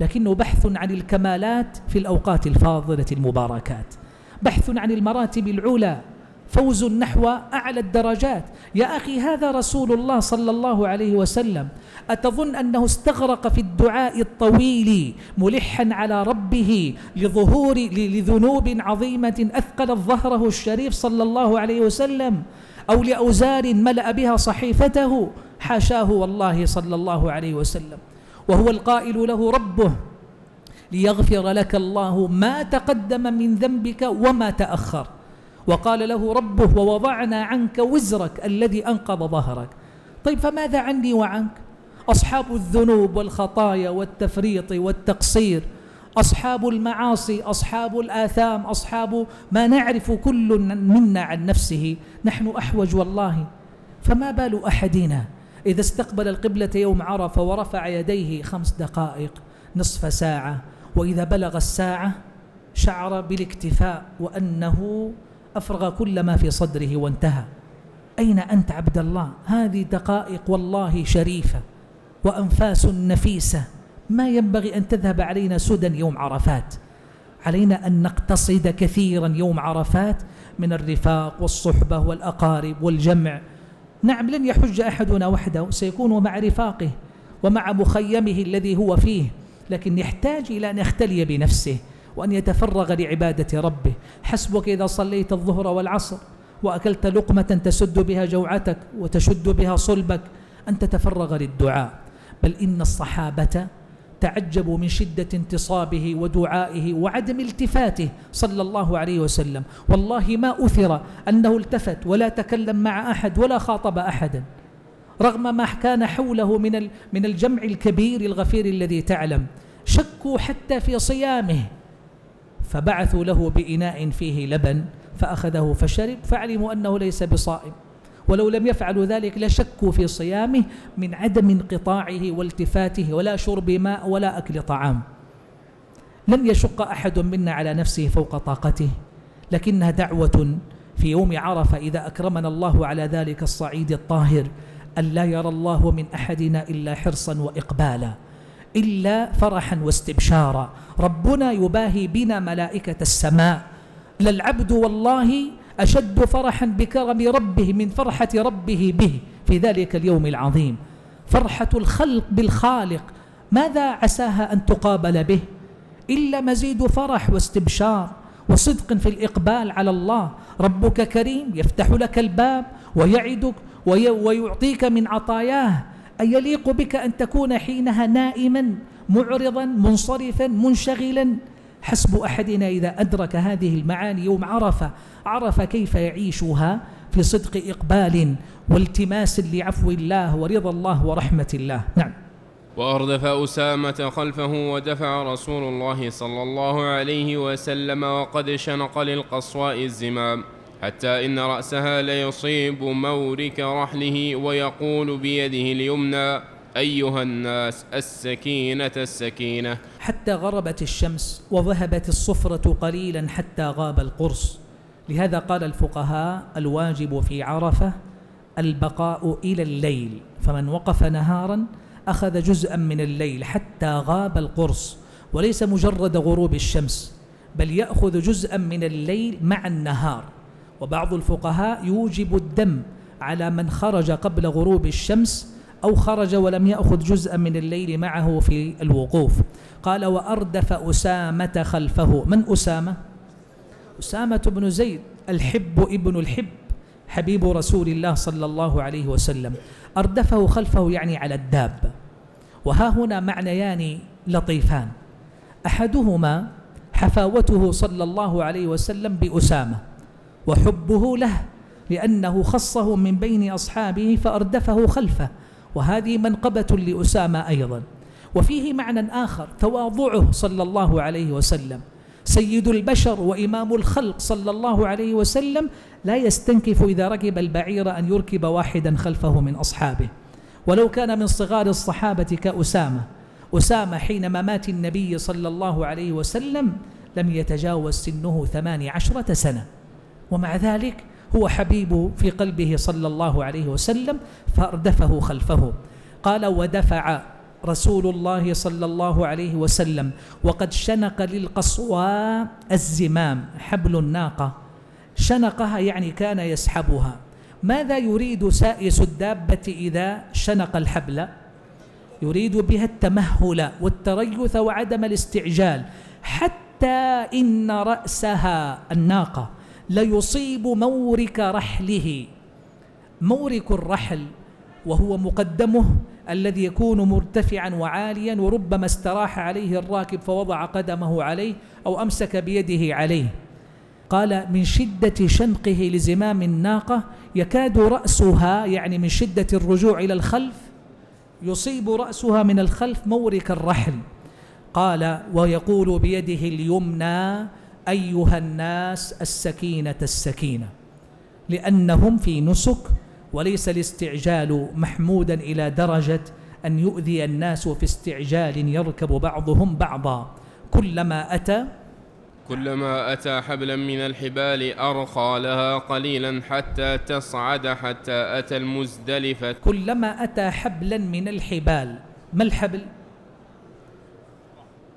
لكنه بحث عن الكمالات في الأوقات الفاضلة المباركات. بحث عن المراتب العلى فوز نحو أعلى الدرجات. يا أخي هذا رسول الله صلى الله عليه وسلم. أتظن أنه استغرق في الدعاء الطويل ملحا على ربه لظهور لذنوب عظيمة أثقلت ظهره الشريف صلى الله عليه وسلم أو لأوزار ملأ بها صحيفته. حاشاه والله صلى الله عليه وسلم. وهو القائل له ربه ليغفر لك الله ما تقدم من ذنبك وما تأخر. وقال له ربه ووضعنا عنك وزرك الذي أنقض ظهرك. طيب فماذا عني وعنك؟ أصحاب الذنوب والخطايا والتفريط والتقصير أصحاب المعاصي أصحاب الآثام أصحاب ما نعرف كل منا عن نفسه. نحن أحوج والله فما بال أحدنا إذا استقبل القبلة يوم عرفة ورفع يديه خمس دقائق نصف ساعة. وإذا بلغ الساعة شعر بالاكتفاء وأنه أفرغ كل ما في صدره وانتهى. أين أنت عبد الله؟ هذه دقائق والله شريفة وأنفاس نفيسة. ما ينبغي أن تذهب علينا سدى يوم عرفات. علينا أن نقتصد كثيرا يوم عرفات من الرفاق والصحبة والأقارب والجمع. نعم لن يحج أحدنا وحده سيكون مع رفاقه ومع مخيمه الذي هو فيه لكن يحتاج إلى أن يختلي بنفسه وأن يتفرغ لعبادة ربه. حسبك إذا صليت الظهر والعصر وأكلت لقمة تسد بها جوعتك وتشد بها صلبك أن تتفرغ للدعاء. بل إن الصحابة تعجبوا من شدة انتصابه ودعائه وعدم التفاته صلى الله عليه وسلم. والله ما أثر أنه التفت ولا تكلم مع أحد ولا خاطب أحدا. رغم ما كان حوله من من الجمع الكبير الغفير الذي تعلم. شكوا حتى في صيامه. فبعثوا له بإناء فيه لبن فأخذه فشرب. فعلموا أنه ليس بصائم. ولو لم يفعلوا ذلك لشكوا في صيامه من عدم انقطاعه والتفاته ولا شرب ماء ولا أكل طعام. لن يشق أحد منا على نفسه فوق طاقته لكنها دعوة في يوم عرفة إذا أكرمنا الله على ذلك الصعيد الطاهر أن لا يرى الله من أحدنا إلا حرصا وإقبالا إلا فرحا واستبشارا. ربنا يباهي بنا ملائكة السماء. للعبد والله أشد فرحا بكرم ربه من فرحة ربه به في ذلك اليوم العظيم. فرحة الخلق بالخالق ماذا عساها أن تقابل به؟ إلا مزيد فرح واستبشار وصدق في الإقبال على الله. ربك كريم يفتح لك الباب ويعدك ويعطيك من عطاياه. أن يليق بك أن تكون حينها نائما معرضا منصرفا منشغلا؟ حسب أحدنا إذا أدرك هذه المعاني يوم عرف عرف كيف يعيشها في صدق إقبال والتماس لعفو الله ورضا الله ورحمة الله. نعم. وأردف أسامة خلفه ودفع رسول الله صلى الله عليه وسلم وقد شنق للقصواء الزمام حتى إن رأسها ليصيب مورك رحله ويقول بيده اليمنى أيها الناس السكينة السكينة. حتى غربت الشمس وذهبت الصفرة قليلا حتى غاب القرص. لهذا قال الفقهاء الواجب في عرفة البقاء إلى الليل فمن وقف نهارا أخذ جزءا من الليل حتى غاب القرص وليس مجرد غروب الشمس بل يأخذ جزءا من الليل مع النهار. وبعض الفقهاء يوجب الدم على من خرج قبل غروب الشمس أو خرج ولم يأخذ جزءا من الليل معه في الوقوف. قال وأردف أسامة خلفه. من أسامة؟ أسامة بن زيد الحب ابن الحب حبيب رسول الله صلى الله عليه وسلم. أردفه خلفه يعني على الدابة وها هنا معنيان لطيفان. أحدهما حفاوته صلى الله عليه وسلم بأسامة وحبه له لأنه خصه من بين أصحابه فأردفه خلفه. وهذه منقبة لأسامة أيضا. وفيه معنى آخر تواضعه صلى الله عليه وسلم. سيد البشر وإمام الخلق صلى الله عليه وسلم لا يستنكف إذا ركب البعير أن يركب واحدا خلفه من أصحابه. ولو كان من صغار الصحابة كأسامة. أسامة حين ممات النبي صلى الله عليه وسلم لم يتجاوز سنه ثمان عشرة سنة. ومع ذلك هو حبيب في قلبه صلى الله عليه وسلم فأردفه خلفه. قال ودفع رسول الله صلى الله عليه وسلم وقد شنق للقصوى الزمام حبل الناقة. شنقها يعني كان يسحبها. ماذا يريد سائس الدابة إذا شنق الحبل؟ يريد بها التمهل والتريث وعدم الاستعجال حتى إن رأسها الناقة. ليصيب مورك رحله. مورك الرحل وهو مقدمه الذي يكون مرتفعا وعاليا وربما استراح عليه الراكب فوضع قدمه عليه أو أمسك بيده عليه. قال من شدة شنقه لزمام الناقة يكاد رأسها يعني من شدة الرجوع إلى الخلف يصيب رأسها من الخلف مورك الرحل قال ويقول بيده اليمنى أيها الناس السكينة السكينة لأنهم في نسك وليس الاستعجال محمودا إلى درجة أن يؤذي الناس في استعجال يركب بعضهم بعضا كلما أتى كلما أتى حبلا من الحبال أرخى لها قليلا حتى تصعد حتى أتى المزدلفة كلما أتى حبلا من الحبال ما الحبل؟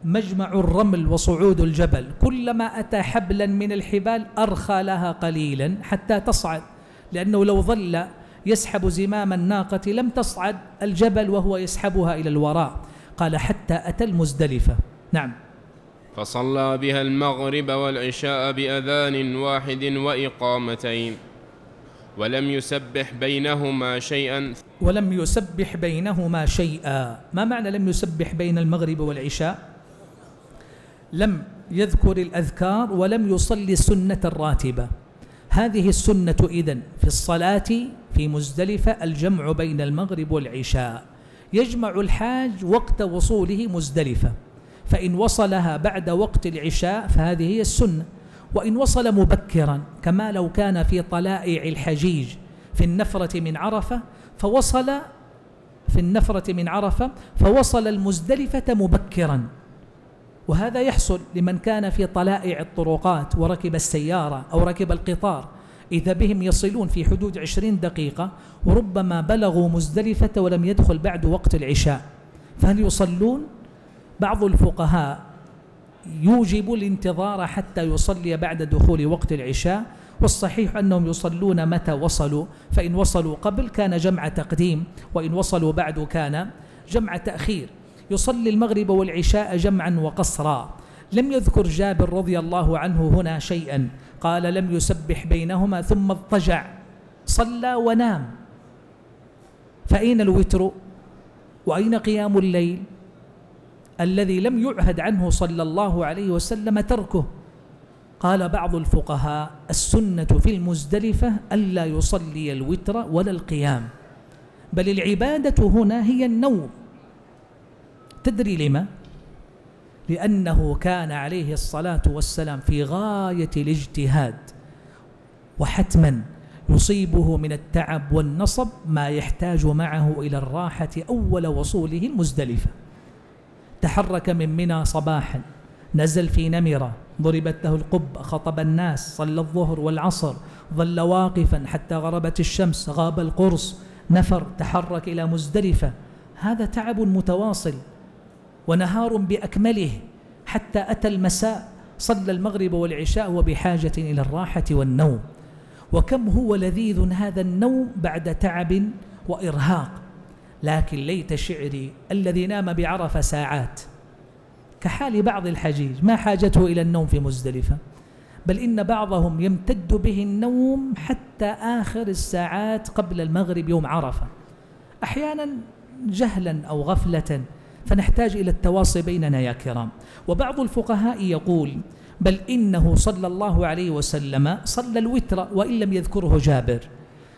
مجمع الرمل وصعود الجبل. كلما أتى حبلا من الحبال أرخى لها قليلا حتى تصعد لأنه لو ظل يسحب زمام الناقة لم تصعد الجبل وهو يسحبها إلى الوراء. قال حتى أتى المزدلفة. نعم. فصلى بها المغرب والعشاء بأذان واحد وإقامتين ولم يسبح بينهما شيئا. ولم يسبح بينهما شيئا. ما معنى لم يسبح بين المغرب والعشاء؟ لم يذكر الأذكار ولم يصلي السنة الراتبة. هذه السنة إذن في الصلاة في مزدلفة الجمع بين المغرب والعشاء. يجمع الحاج وقت وصوله مزدلفة. فإن وصلها بعد وقت العشاء فهذه هي السنة. وإن وصل مبكرا كما لو كان في طلائع الحجيج في النفرة من عرفة فوصل في النفرة من عرفة فوصل المزدلفة مبكرا. وهذا يحصل لمن كان في طلائع الطرقات وركب السيارة أو ركب القطار. إذا بهم يصلون في حدود عشرين دقيقة وربما بلغوا مزدلفة ولم يدخل بعد وقت العشاء. فهل يصلون؟ بعض الفقهاء يوجب الانتظار حتى يصلي بعد دخول وقت العشاء والصحيح أنهم يصلون متى وصلوا فإن وصلوا قبل كان جمع تقديم وإن وصلوا بعد كان جمع تأخير. يصلي المغرب والعشاء جمعا وقصرا. لم يذكر جابر رضي الله عنه هنا شيئا. قال لم يسبح بينهما ثم اضطجع. صلى ونام. فأين الوتر؟ وأين قيام الليل؟ الذي لم يعهد عنه صلى الله عليه وسلم تركه. قال بعض الفقهاء السنة في المزدلفة ألا يصلي الوتر ولا القيام. بل العبادة هنا هي النوم. تدري لما؟ لأنه كان عليه الصلاة والسلام في غاية الاجتهاد وحتما يصيبه من التعب والنصب ما يحتاج معه إلى الراحة أول وصوله المزدلفة تحرك من منى صباحا نزل في نمرة ضربت له القبة خطب الناس صلى الظهر والعصر ظل واقفا حتى غربت الشمس غاب القرص نفر تحرك إلى مزدلفة هذا تعب متواصل ونهار بأكمله حتى أتى المساء صلى المغرب والعشاء وبحاجة إلى الراحة والنوم. وكم هو لذيذ هذا النوم بعد تعب وإرهاق. لكن ليت شعري الذي نام بعرف ساعات. كحال بعض الحجيج ما حاجته إلى النوم في مزدلفة. بل إن بعضهم يمتد به النوم حتى آخر الساعات قبل المغرب يوم عرفة. أحيانا جهلا أو غفلة فنحتاج إلى التواصي بيننا يا كرام. وبعض الفقهاء يقول بل إنه صلى الله عليه وسلم صلى الوتر وإن لم يذكره جابر.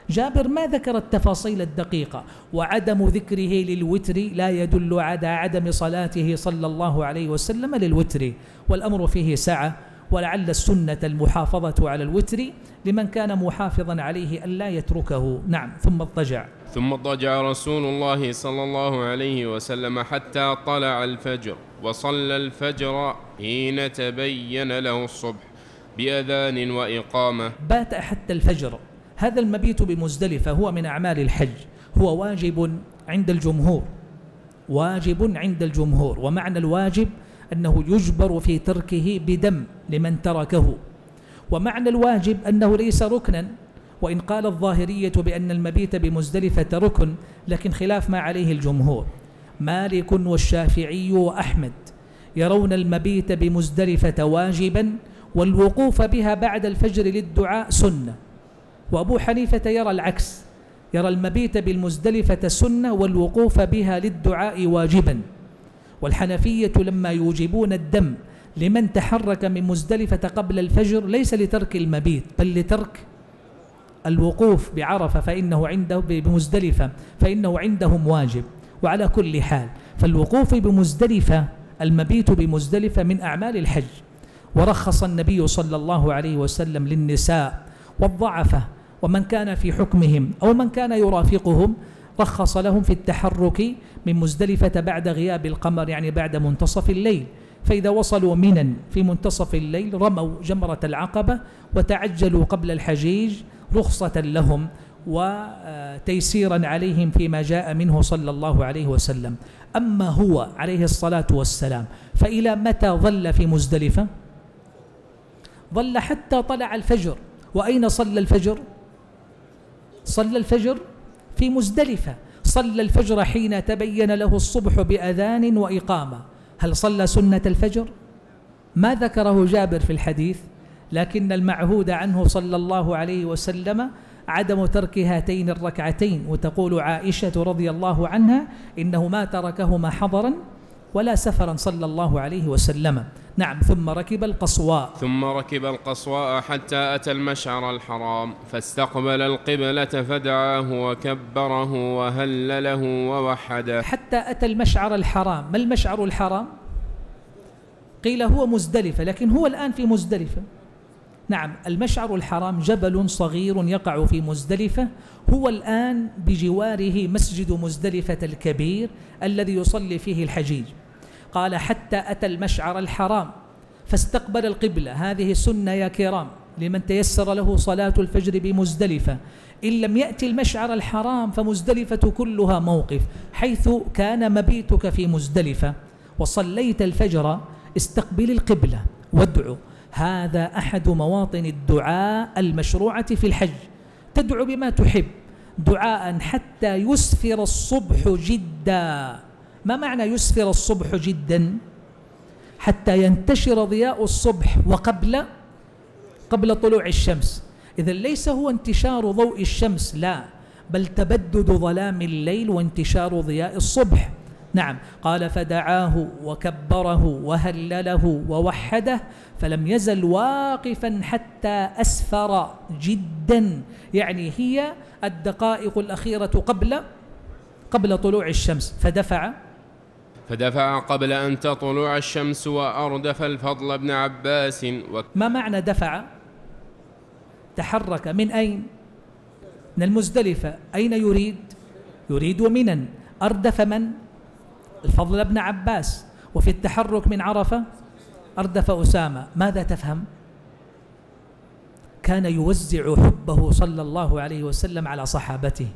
جابر ما ذكر التفاصيل الدقيقة وعدم ذكره للوتر لا يدل على عدم صلاته صلى الله عليه وسلم للوتر والأمر فيه سعة. ولعل السنة المحافظة على الوتر لمن كان محافظا عليه ألا يتركه. نعم ثم اضطجع. ثم اضطجع رسول الله صلى الله عليه وسلم حتى طلع الفجر وصلى الفجر حين تبين له الصبح بأذان وإقامة. بات حتى الفجر. هذا المبيت بمزدلفة هو من أعمال الحج. هو واجب عند الجمهور. واجب عند الجمهور. ومعنى الواجب أنه يجبر في تركه بدم لمن تركه. ومعنى الواجب أنه ليس ركنا وإن قال الظاهرية بأن المبيت بمزدلفة ركن لكن خلاف ما عليه الجمهور. مالك والشافعي وأحمد يرون المبيت بمزدلفة واجبا والوقوف بها بعد الفجر للدعاء سنة. وأبو حنيفة يرى العكس يرى المبيت بالمزدلفة سنة والوقوف بها للدعاء واجبا. والحنفية لما يوجبون الدم لمن تحرك من مزدلفة قبل الفجر ليس لترك المبيت بل لترك الوقوف بعرفة فإنه عنده بمزدلفة فإنه عندهم واجب. وعلى كل حال فالوقوف بمزدلفة المبيت بمزدلفة من أعمال الحج. ورخص النبي صلى الله عليه وسلم للنساء والضعفة ومن كان في حكمهم أو من كان يرافقهم رخص لهم في التحرك من مزدلفة بعد غياب القمر يعني بعد منتصف الليل. فإذا وصلوا منا في منتصف الليل رموا جمرة العقبة وتعجلوا قبل الحجيج رخصة لهم وتيسيرا عليهم فيما جاء منه صلى الله عليه وسلم. أما هو عليه الصلاة والسلام فإلى متى ظل في مزدلفة؟ ظل حتى طلع الفجر. وأين صلى الفجر؟ صلى الفجر في مزدلفة. صلى الفجر حين تبين له الصبح بأذان وإقامة. هل صلى سنة الفجر؟ ما ذكره جابر في الحديث لكن المعهود عنه صلى الله عليه وسلم عدم ترك هاتين الركعتين. وتقول عائشة رضي الله عنها إنه ما تركهما حضرا ولا سفرا صلى الله عليه وسلم. نعم ثم ركب القصواء. ثم ركب القصواء حتى أتى المشعر الحرام فاستقبل القبلة فدعاه وكبره وهلله ووحده. حتى أتى المشعر الحرام. ما المشعر الحرام؟ قيل هو مزدلفة لكن هو الآن في مزدلفة. نعم المشعر الحرام جبل صغير يقع في مزدلفة هو الآن بجواره مسجد مزدلفة الكبير الذي يصلي فيه الحجيج. قال حتى أتى المشعر الحرام فاستقبل القبلة. هذه سنة يا كرام لمن تيسر له صلاة الفجر بمزدلفة. إن لم يأتي المشعر الحرام فمزدلفة كلها موقف حيث كان مبيتك في مزدلفة. وصليت الفجر استقبل القبلة وادعو. هذا أحد مواطن الدعاء المشروعة في الحج. تدعو بما تحب دعاء حتى يسفر الصبح جدا. ما معنى يسفر الصبح جدا؟ حتى ينتشر ضياء الصبح وقبل قبل طلوع الشمس. إذا ليس هو انتشار ضوء الشمس لا بل تبدد ظلام الليل وانتشار ضياء الصبح. نعم. قال فدعاه وكبره وهلله ووحده فلم يزل واقفا حتى أسفر جدا. يعني هي الدقائق الأخيرة قبل قبل طلوع الشمس. فدفع. فدفع قبل أن تطلع الشمس وأردف الفضل بن عباس و... ما معنى دفع؟ تحرك من أين؟ من المزدلفة. أين يريد؟ يريد منا أردف من؟ الفضل بن عباس وفي التحرك من عرفة أردف أسامة. ماذا تفهم؟ كان يوزع حبه صلى الله عليه وسلم على صحابته.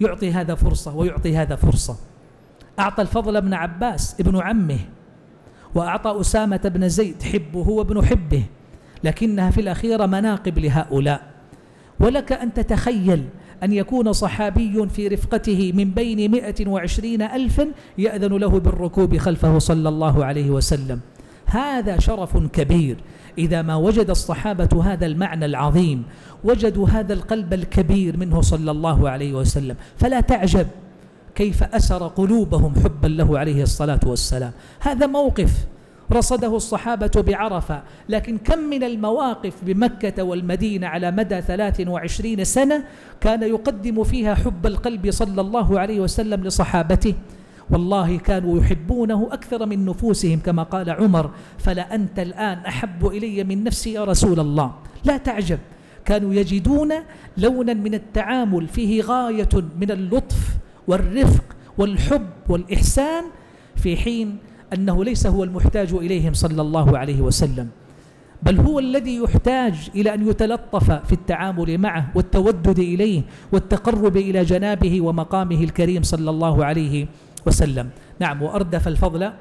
يعطي هذا فرصة ويعطي هذا فرصة. أعطى الفضل بن عباس ابن عمه وأعطى أسامة بن زيد حبه وابن حبه. لكنها في الأخيرة مناقب لهؤلاء. ولك أن تتخيل أن يكون صحابي في رفقته من بين مئة وعشرين ألفا يأذن له بالركوب خلفه صلى الله عليه وسلم. هذا شرف كبير. إذا ما وجد الصحابة هذا المعنى العظيم وجدوا هذا القلب الكبير منه صلى الله عليه وسلم. فلا تعجب كيف أسر قلوبهم حبا له عليه الصلاة والسلام. هذا موقف رصده الصحابة بعرفة. لكن كم من المواقف بمكة والمدينة على مدى 23 سنة كان يقدم فيها حب القلب صلى الله عليه وسلم لصحابته؟ والله كانوا يحبونه أكثر من نفوسهم كما قال عمر. فلا أنت الآن أحب إلي من نفسي يا رسول الله. لا تعجب. كانوا يجدون لونا من التعامل فيه غاية من اللطف والرفق والحب والإحسان في حين أنه ليس هو المحتاج إليهم صلى الله عليه وسلم بل هو الذي يحتاج إلى أن يتلطف في التعامل معه والتودد إليه والتقرب إلى جنابه ومقامه الكريم صلى الله عليه وسلم. نعم وأردف الفضل.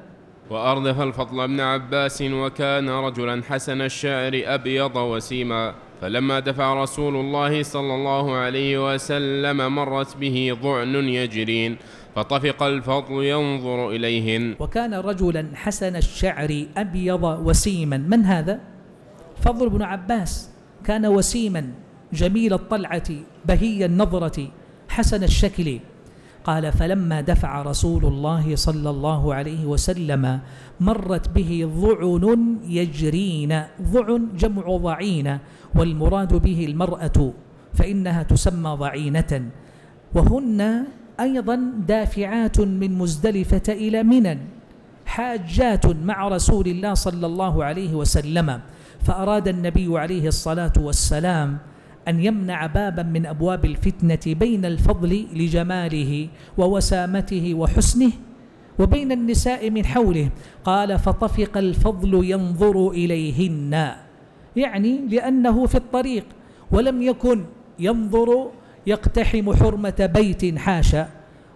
وأردف الفضل ابن عباس وكان رجلا حسن الشعر أبيض وسيما فلما دفع رسول الله صلى الله عليه وسلم مرت به ضعن يجرين. فطفق الفضل ينظر إليهن. وكان رجلا حسن الشعر أبيض وسيما. من هذا؟ فضل بن عباس. كان وسيما جميل الطلعة بهي النظرة حسن الشكل. قال فلما دفع رسول الله صلى الله عليه وسلم مرت به ضعن يجرين. ضعن جمع ضعين والمراد به المرأة فإنها تسمى ضعينة. وهن أيضا دافعات من مزدلفة إلى منن حاجات مع رسول الله صلى الله عليه وسلم. فأراد النبي عليه الصلاة والسلام أن يمنع بابا من أبواب الفتنة بين الفضل لجماله ووسامته وحسنه وبين النساء من حوله. قال فطفق الفضل ينظر إليهن. يعني لأنه في الطريق ولم يكن ينظر يقتحم حرمة بيت حاشا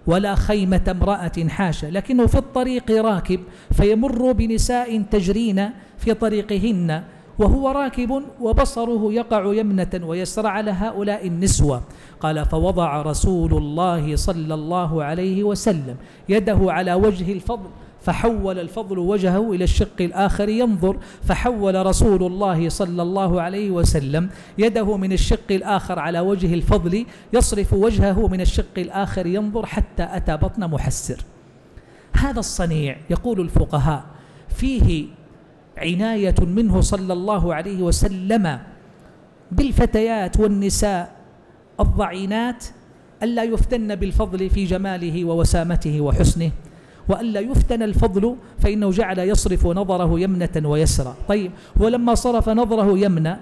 ولا خيمة امرأة حاشا لكنه في الطريق راكب فيمر بنساء تجرين في طريقهن وهو راكب وبصره يقع يمنة ويسرى على هؤلاء النسوة. قال فوضع رسول الله صلى الله عليه وسلم يده على وجه الفضل فحول الفضل وجهه إلى الشق الآخر ينظر. فحول رسول الله صلى الله عليه وسلم يده من الشق الآخر على وجه الفضل يصرف وجهه من الشق الآخر ينظر حتى أتى بطن محسر. هذا الصنيع يقول الفقهاء فيه عناية منه صلى الله عليه وسلم بالفتيات والنساء الضعينات ألا يفتن بالفضل في جماله ووسامته وحسنه. وألا يفتن الفضل فإنه جعل يصرف نظره يمنة ويسرى. طيب ولما صرف نظره يمنى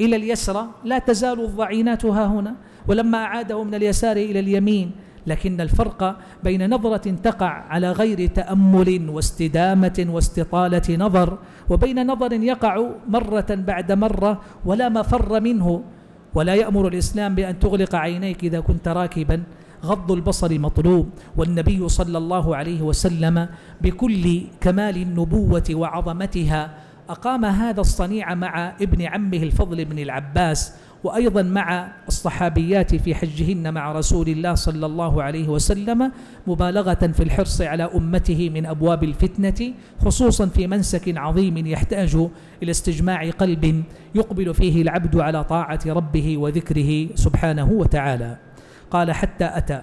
إلى اليسرى لا تزال الضعينات ها هنا. ولما أعاده من اليسار إلى اليمين لكن الفرق بين نظرة تقع على غير تأمل واستدامة واستطالة نظر وبين نظر يقع مرة بعد مرة ولا مفر منه. ولا يأمر الإسلام بأن تغلق عينيك إذا كنت راكبا. غض البصر مطلوب والنبي صلى الله عليه وسلم بكل كمال النبوة وعظمتها أقام هذا الصنيع مع ابن عمه الفضل بن العباس وأيضا مع الصحابيات في حجهن مع رسول الله صلى الله عليه وسلم مبالغة في الحرص على أمته من أبواب الفتنة خصوصا في منسك عظيم يحتاج إلى استجماع قلب يقبل فيه العبد على طاعة ربه وذكره سبحانه وتعالى. قال حتى أتى.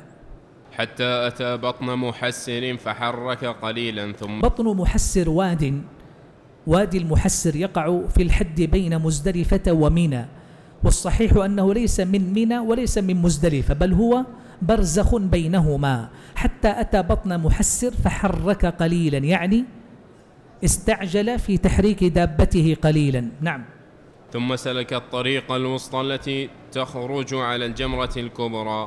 حتى أتى بطن محسر فحرك قليلا ثم بطن محسر واد وادي المحسر يقع في الحد بين مزدلفة ومنى والصحيح أنه ليس من منى وليس من مزدلفة بل هو برزخ بينهما. حتى أتى بطن محسر فحرك قليلا يعني استعجل في تحريك دابته قليلا. نعم. ثم سلك الطريق الوسطى التي تخرج على الجمرة الكبرى.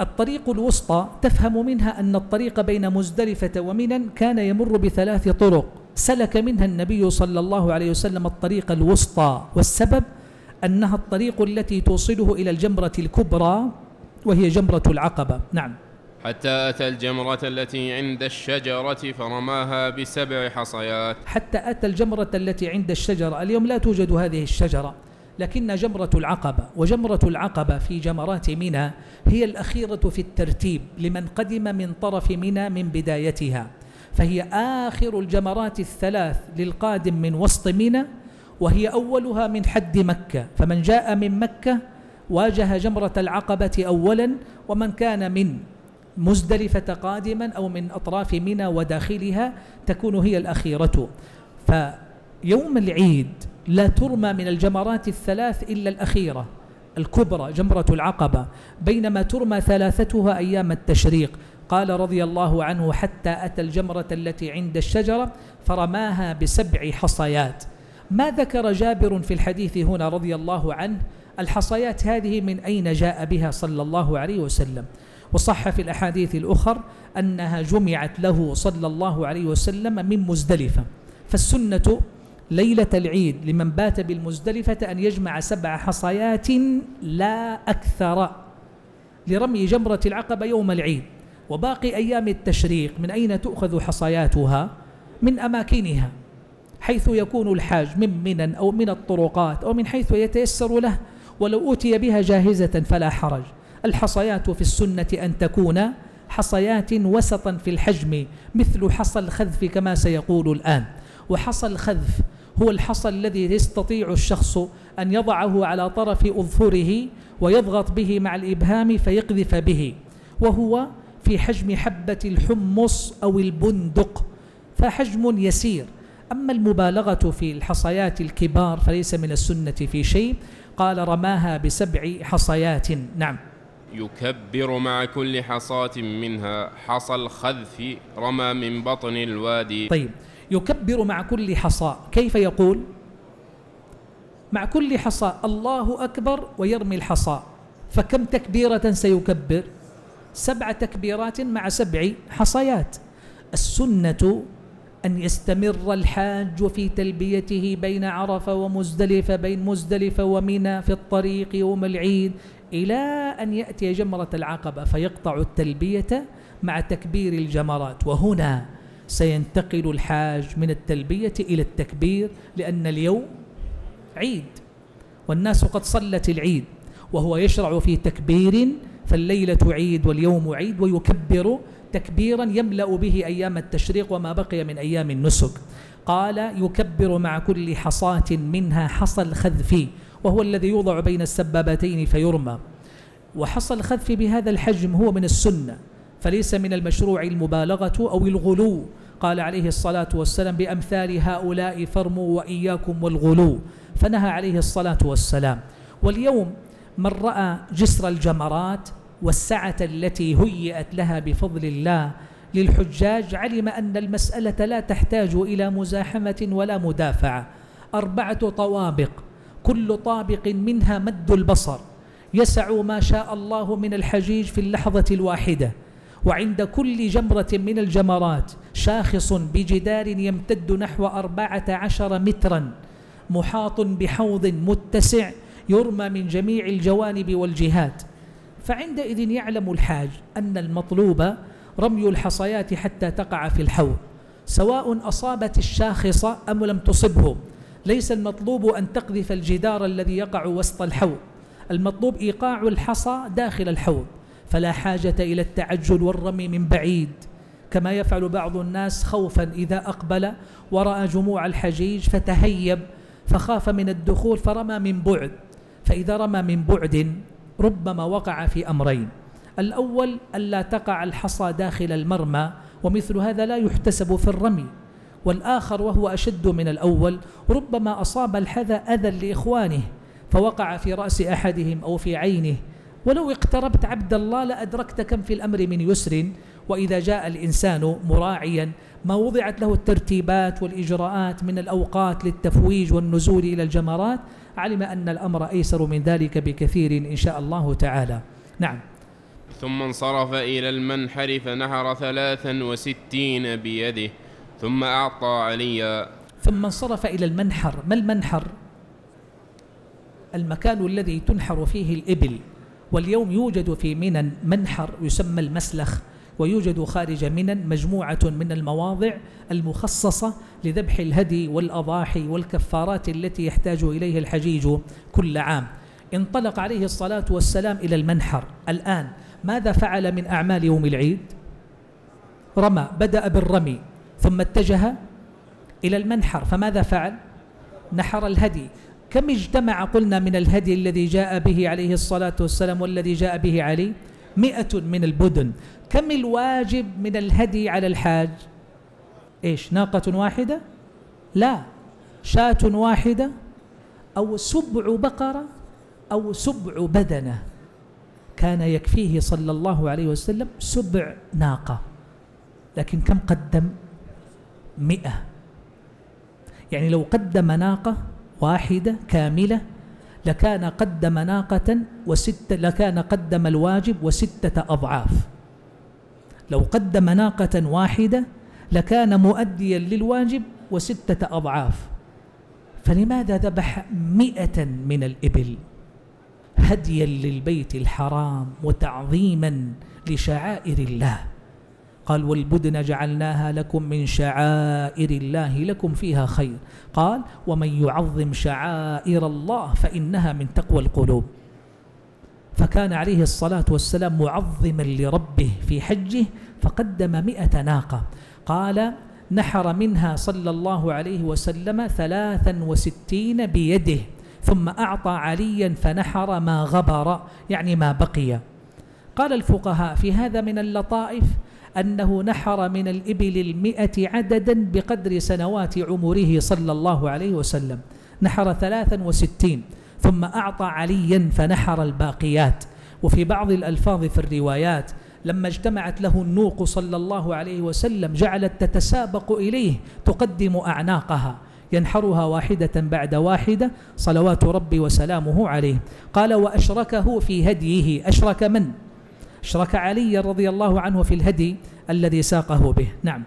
الطريق الوسطى تفهم منها أن الطريق بين مزدلفة ومنى كان يمر بثلاث طرق. سلك منها النبي صلى الله عليه وسلم الطريق الوسطى والسبب أنها الطريق التي توصله إلى الجمرة الكبرى وهي جمرة العقبة. نعم. حتى أتى الجمرة التي عند الشجرة فرماها بسبع حصيات. حتى أتى الجمرة التي عند الشجرة. اليوم لا توجد هذه الشجرة لكن جمرة العقبة وجمرة العقبة في جمرات منى هي الأخيرة في الترتيب لمن قدم من طرف منى من بدايتها. فهي آخر الجمرات الثلاث للقادم من وسط منى وهي أولها من حد مكة. فمن جاء من مكة واجه جمرة العقبة أولا ومن كان من مزدلفة قادما أو من أطراف منى وداخلها تكون هي الأخيرة. فيوم العيد لا ترمى من الجمرات الثلاث إلا الأخيرة الكبرى جمرة العقبة بينما ترمى ثلاثتها أيام التشريق. قال رضي الله عنه حتى أتى الجمرة التي عند الشجرة فرماها بسبع حصيات. ما ذكر جابر في الحديث هنا رضي الله عنه؟ الحصيات هذه من أين جاء بها صلى الله عليه وسلم؟ وصح في الأحاديث الأخر أنها جمعت له صلى الله عليه وسلم من مزدلفة. فالسنة ليلة العيد لمن بات بالمزدلفة أن يجمع سبع حصيات لا أكثر لرمي جمرة العقبة يوم العيد. وباقي أيام التشريق من أين تؤخذ حصياتها؟ من أماكنها حيث يكون الحاج من منن أو من الطرقات أو من حيث يتيسر له ولو أوتي بها جاهزة فلا حرج. الحصيات في السنة أن تكون حصيات وسطا في الحجم مثل حصى الخذف كما سيقول الآن. وحصى الخذف هو الحصى الذي يستطيع الشخص أن يضعه على طرف أظفره ويضغط به مع الإبهام فيقذف به وهو في حجم حبة الحمص أو البندق فحجم يسير. أما المبالغة في الحصيات الكبار فليس من السنة في شيء. قال رماها بسبع حصيات. نعم. يكبر مع كل حصاة منها. حصى الخذف رمى من بطن الوادي. طيب يكبر مع كل حصى كيف يقول؟ مع كل حصى الله أكبر ويرمي الحصى فكم تكبيرة سيكبر؟ سبع تكبيرات مع سبع حصيات. السنة أن يستمر الحاج في تلبيته بين عرفة ومزدلفة بين مزدلفة ومنى في الطريق يوم العيد. إلى أن يأتي جمرة العقبة فيقطع التلبية مع تكبير الجمرات وهنا سينتقل الحاج من التلبية إلى التكبير لأن اليوم عيد والناس قد صلت العيد وهو يشرع في تكبير فالليلة عيد واليوم عيد ويكبر تكبيرا يملأ به أيام التشريق وما بقي من أيام النسك. قال يكبر مع كل حصاة منها حصى الخذف. وهو الذي يوضع بين السبابتين فيرمى. وحصى الخذف بهذا الحجم هو من السنة فليس من المشروع المبالغة أو الغلو. قال عليه الصلاة والسلام بأمثال هؤلاء فرموا وإياكم والغلو. فنهى عليه الصلاة والسلام. واليوم من رأى جسر الجمرات والسعة التي هيئت لها بفضل الله للحجاج علم أن المسألة لا تحتاج إلى مزاحمة ولا مدافعة. أربعة طوابق كل طابق منها مد البصر يسع ما شاء الله من الحجيج في اللحظة الواحدة وعند كل جمرة من الجمرات شاخص بجدار يمتد نحو أربعة عشر مترا محاط بحوض متسع يرمى من جميع الجوانب والجهات. فعندئذ يعلم الحاج أن المطلوب رمي الحصيات حتى تقع في الحوض سواء أصابت الشاخص أم لم تصبه. ليس المطلوب أن تقذف الجدار الذي يقع وسط الحوض. المطلوب إيقاع الحصى داخل الحوض. فلا حاجة إلى التعجل والرمي من بعيد. كما يفعل بعض الناس خوفا إذا أقبل ورأى جموع الحجيج فتهيب فخاف من الدخول فرمى من بعد. فإذا رمى من بعد ربما وقع في أمرين. الأول ألا تقع الحصى داخل المرمى ومثل هذا لا يحتسب في الرمي. والآخر وهو أشد من الأول ربما أصاب الحذى أذى لإخوانه فوقع في رأس أحدهم أو في عينه. ولو اقتربت عبد الله لأدركت كم في الأمر من يسر وإذا جاء الإنسان مراعيا ما وضعت له الترتيبات والإجراءات من الأوقات للتفويج والنزول إلى الجمرات علم أن الأمر أيسر من ذلك بكثير إن شاء الله تعالى. نعم. ثم انصرف إلى المنحر فنحر ثلاثا وستين بيده. ثم أعطى عليا. ثم انصرف إلى المنحر. ما المنحر؟ المكان الذي تنحر فيه الإبل. واليوم يوجد في منى منحر يسمى المسلخ ويوجد خارج منى مجموعة من المواضع المخصصة لذبح الهدي والأضاحي والكفارات التي يحتاج إليها الحجيج كل عام. انطلق عليه الصلاة والسلام إلى المنحر. الآن ماذا فعل من أعمال يوم العيد؟ رمى بدأ بالرمي. ثم اتجه إلى المنحر. فماذا فعل؟ نحر الهدي. كم اجتمع قلنا من الهدي الذي جاء به عليه الصلاة والسلام والذي جاء به علي؟ مئة من البدن. كم الواجب من الهدي على الحاج؟ إيش ناقة واحدة؟ لا. شاة واحدة؟ أو سبع بقرة؟ أو سبع بدنة؟ كان يكفيه صلى الله عليه وسلم سبع ناقة. لكن كم قدم؟ مئة. يعني لو قدم ناقة واحدة كاملة لكان قدم ناقة وستة لكان قدم الواجب وستة أضعاف. لو قدم ناقة واحدة لكان مؤديا للواجب وستة أضعاف. فلماذا ذبح مئة من الإبل؟ هديا للبيت الحرام وتعظيما لشعائر الله. قال والبدن جعلناها لكم من شعائر الله لكم فيها خير. قال ومن يعظم شعائر الله فإنها من تقوى القلوب. فكان عليه الصلاة والسلام معظما لربه في حجه فقدم مئة ناقة. قال نحر منها صلى الله عليه وسلم ثلاثا وستين بيده ثم أعطى عليا فنحر ما غبر يعني ما بقي. قال الفقهاء في هذا من اللطائف أنه نحر من الإبل المئة عددا بقدر سنوات عمره صلى الله عليه وسلم. نحر ثلاثا وستين ثم أعطى عليا فنحر الباقيات. وفي بعض الألفاظ في الروايات لما اجتمعت له النوق صلى الله عليه وسلم جعلت تتسابق إليه تقدم أعناقها ينحرها واحدة بعد واحدة صلوات ربي وسلامه عليه. قال وأشركه في هديه أشرك من؟ اشرك علي رضي الله عنه في الهدي الذي ساقه به. نعم.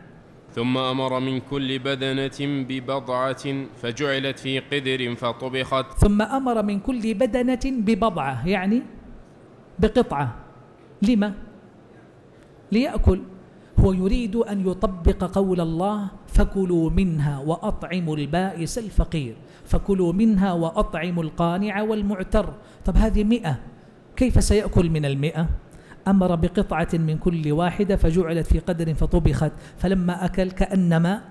ثم أمر من كل بدنة ببضعة فجعلت في قدر فطبخت. ثم أمر من كل بدنة ببضعة يعني بقطعة. لما؟ ليأكل. هو يريد أن يطبق قول الله فكلوا منها وأطعموا البائس الفقير فكلوا منها وأطعموا القانع والمعتر. طب هذه مئة كيف سيأكل من المئة؟ أمر بقطعة من كل واحدة فجعلت في قدر فطبخت فلما أكل كأنما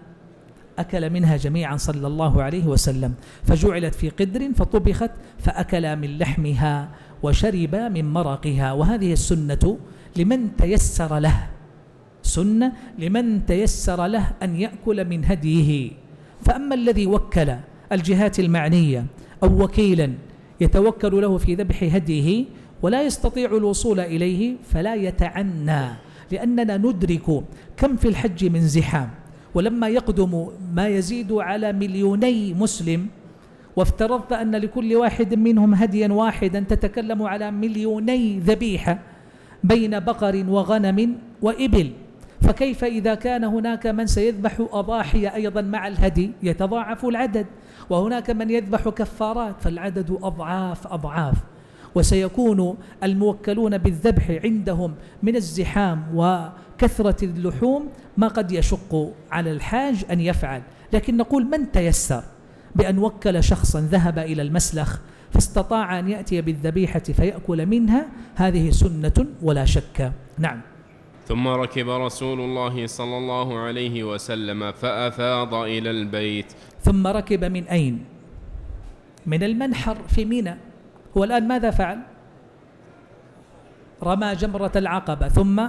أكل منها جميعا صلى الله عليه وسلم. فجعلت في قدر فطبخت فأكل من لحمها وشرب من مرقها. وهذه السنة لمن تيسر له سنة لمن تيسر له أن يأكل من هديه. فأما الذي وكل الجهات المعنية أو وكيلا يتوكل له في ذبح هديه ولا يستطيع الوصول إليه فلا يتعنى لأننا ندرك كم في الحج من زحام. ولما يقدم ما يزيد على مليوني مسلم وافترضت أن لكل واحد منهم هديا واحدا تتكلم على مليوني ذبيحة بين بقر وغنم وإبل فكيف إذا كان هناك من سيذبح أضاحي أيضا مع الهدي؟ يتضاعف العدد وهناك من يذبح كفارات فالعدد أضعاف أضعاف. وسيكون الموكلون بالذبح عندهم من الزحام وكثرة اللحوم ما قد يشق على الحاج أن يفعل. لكن نقول من تيسر؟ بأن وكل شخصا ذهب إلى المسلخ فاستطاع أن يأتي بالذبيحة فيأكل منها هذه سنة ولا شك. نعم. ثم ركب رسول الله صلى الله عليه وسلم فأفاض إلى البيت. ثم ركب من أين؟ من المنحر في منى هو الآن ماذا فعل؟ رمى جمرة العقبة ثم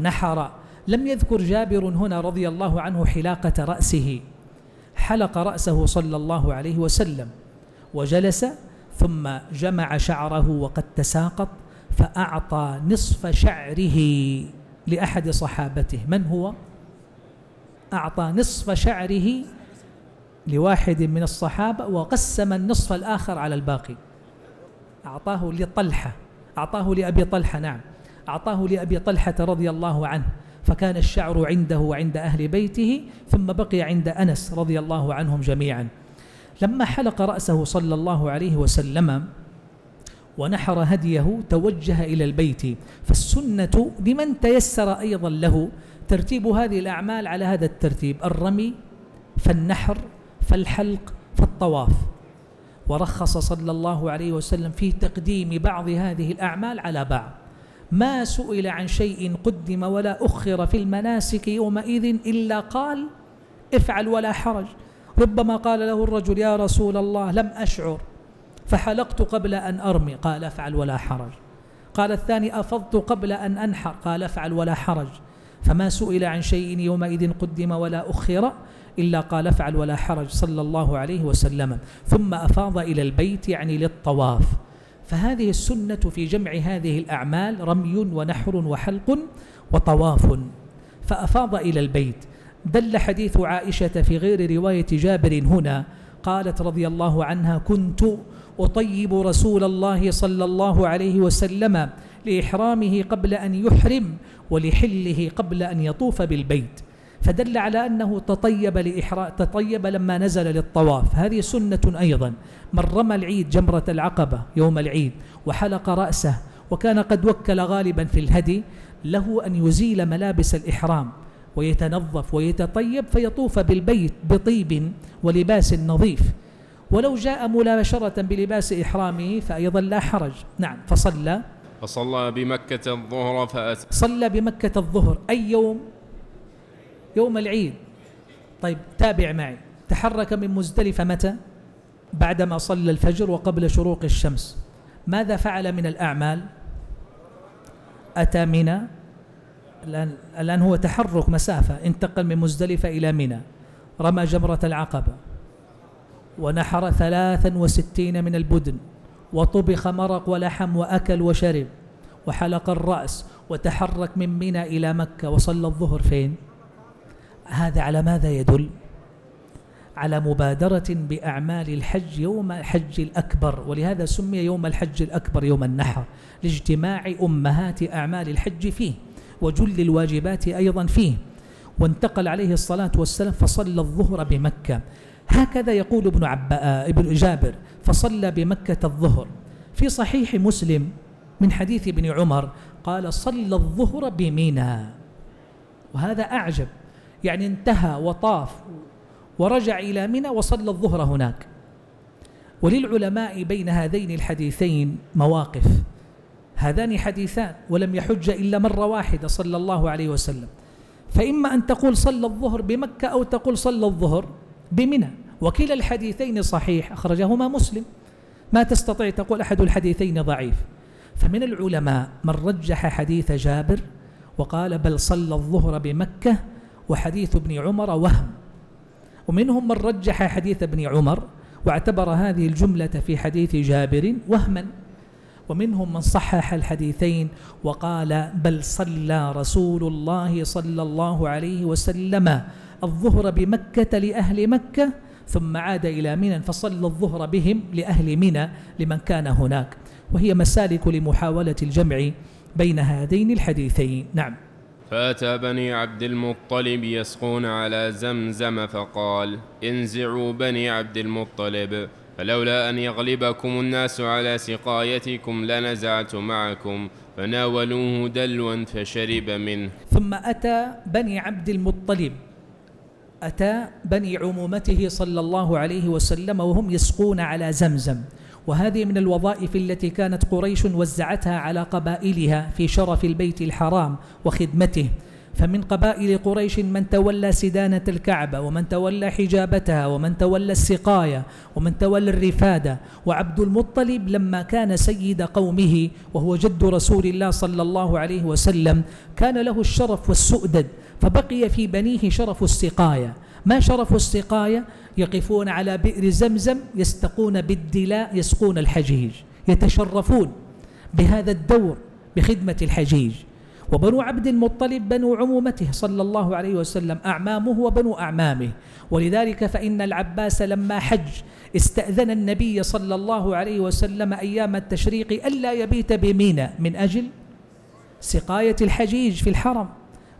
نحر. لم يذكر جابر هنا رضي الله عنه حلاقة رأسه. حلق رأسه صلى الله عليه وسلم. وجلس ثم جمع شعره وقد تساقط فأعطى نصف شعره لأحد صحابته. من هو؟ أعطى نصف شعره لواحد من الصحابة وقسم النصف الآخر على الباقي. أعطاه لطلحة أعطاه لأبي طلحة نعم. أعطاه لأبي طلحة رضي الله عنه فكان الشعر عنده وعند أهل بيته ثم بقي عند أنس رضي الله عنهم جميعا. لما حلق رأسه صلى الله عليه وسلم ونحر هديه توجه إلى البيت. فالسنة لمن تيسر أيضا له ترتيب هذه الأعمال على هذا الترتيب الرمي فالنحر فالحلق فالطواف. ورخص صلى الله عليه وسلم في تقديم بعض هذه الأعمال على بعض. ما سئل عن شيء قدم ولا أخر في المناسك يومئذ إلا قال افعل ولا حرج. ربما قال له الرجل يا رسول الله لم أشعر فحلقت قبل أن أرمي. قال افعل ولا حرج. قال الثاني أفضت قبل أن أنحر. قال افعل ولا حرج. فما سئل عن شيء يومئذ قدم ولا أخر إلا قال افعل ولا حرج صلى الله عليه وسلم. ثم أفاض إلى البيت يعني للطواف. فهذه السنة في جمع هذه الأعمال رمي ونحر وحلق وطواف. فأفاض إلى البيت. دل حديث عائشة في غير رواية جابر هنا. قالت رضي الله عنها كنت أطيب رسول الله صلى الله عليه وسلم لإحرامه قبل أن يحرم ولحله قبل أن يطوف بالبيت. فدل على أنه تطيب لإحرام تطيب لما نزل للطواف. هذه سنة أيضا. من رمى العيد جمرة العقبة يوم العيد وحلق رأسه وكان قد وكل غالبا في الهدي له أن يزيل ملابس الإحرام ويتنظف ويتطيب فيطوف بالبيت بطيب ولباس نظيف. ولو جاء مباشرة بلباس إحرامه فأيضا لا حرج. نعم فصلى. فصلى بمكة الظهر فأتى صلى بمكة الظهر. أي يوم يوم العيد. طيب تابع معي. تحرك من مزدلفة متى؟ بعدما صلى الفجر وقبل شروق الشمس. ماذا فعل من الأعمال؟ أتى منى. الآن, الآن هو تحرك مسافة. انتقل من مزدلفة إلى منى. رمى جمرة العقبة. ونحر ثلاثا وستين من البدن. وطبخ مرق ولحم وأكل وشرب. وحلق الرأس. وتحرك من منى إلى مكة. وصلى الظهر فين؟ هذا على ماذا يدل؟ على مبادرة بأعمال الحج يوم الحج الأكبر ولهذا سمي يوم الحج الأكبر يوم النحر لاجتماع أمهات أعمال الحج فيه وجل الواجبات أيضا فيه. وانتقل عليه الصلاة والسلام فصلى الظهر بمكة. هكذا يقول ابن, عباء ابن جابر فصلى بمكة الظهر. في صحيح مسلم من حديث ابن عمر قال صلى الظهر بمنى وهذا أعجب. يعني انتهى وطاف ورجع إلى منى وصلى الظهر هناك. وللعلماء بين هذين الحديثين مواقف. هذان حديثان ولم يحج إلا مرة واحدة صلى الله عليه وسلم. فإما أن تقول صلى الظهر بمكة أو تقول صلى الظهر بمنى. وكلا الحديثين صحيح أخرجهما مسلم. ما تستطيع تقول أحد الحديثين ضعيف. فمن العلماء من رجح حديث جابر وقال بل صلى الظهر بمكة وحديث ابن عمر وهم. ومنهم من رجح حديث ابن عمر واعتبر هذه الجملة في حديث جابر وهما. ومنهم من صحح الحديثين وقال بل صلى رسول الله صلى الله عليه وسلم الظهر بمكة لأهل مكة ثم عاد إلى منى فصلى الظهر بهم لأهل منى لمن كان هناك. وهي مسالك لمحاولة الجمع بين هذين الحديثين. نعم. فأتى بني عبد المطلب يسقون على زمزم فقال انزعوا بني عبد المطلب فلولا أن يغلبكم الناس على سقايتكم لنزعت معكم فناولوه دلوا فشرب منه. ثم أتى بني عبد المطلب. أتى بني عمومته صلى الله عليه وسلم وهم يسقون على زمزم. وهذه من الوظائف التي كانت قريش وزعتها على قبائلها في شرف البيت الحرام وخدمته. فمن قبائل قريش من تولى سدانة الكعبة ومن تولى حجابتها ومن تولى السقاية ومن تولى الرفادة. وعبد المطلب لما كان سيد قومه وهو جد رسول الله صلى الله عليه وسلم كان له الشرف والسؤدد. فبقي في بنيه شرف السقاية. ما شرف السقاية؟ يقفون على بئر زمزم يستقون بالدلاء يسقون الحجيج يتشرفون بهذا الدور بخدمة الحجيج. وبنو عبد المطلب بنو عمومته صلى الله عليه وسلم أعمامه وبنو أعمامه. ولذلك فإن العباس لما حج استأذن النبي صلى الله عليه وسلم أيام التشريق ألا يبيت بميناء من أجل سقاية الحجيج في الحرم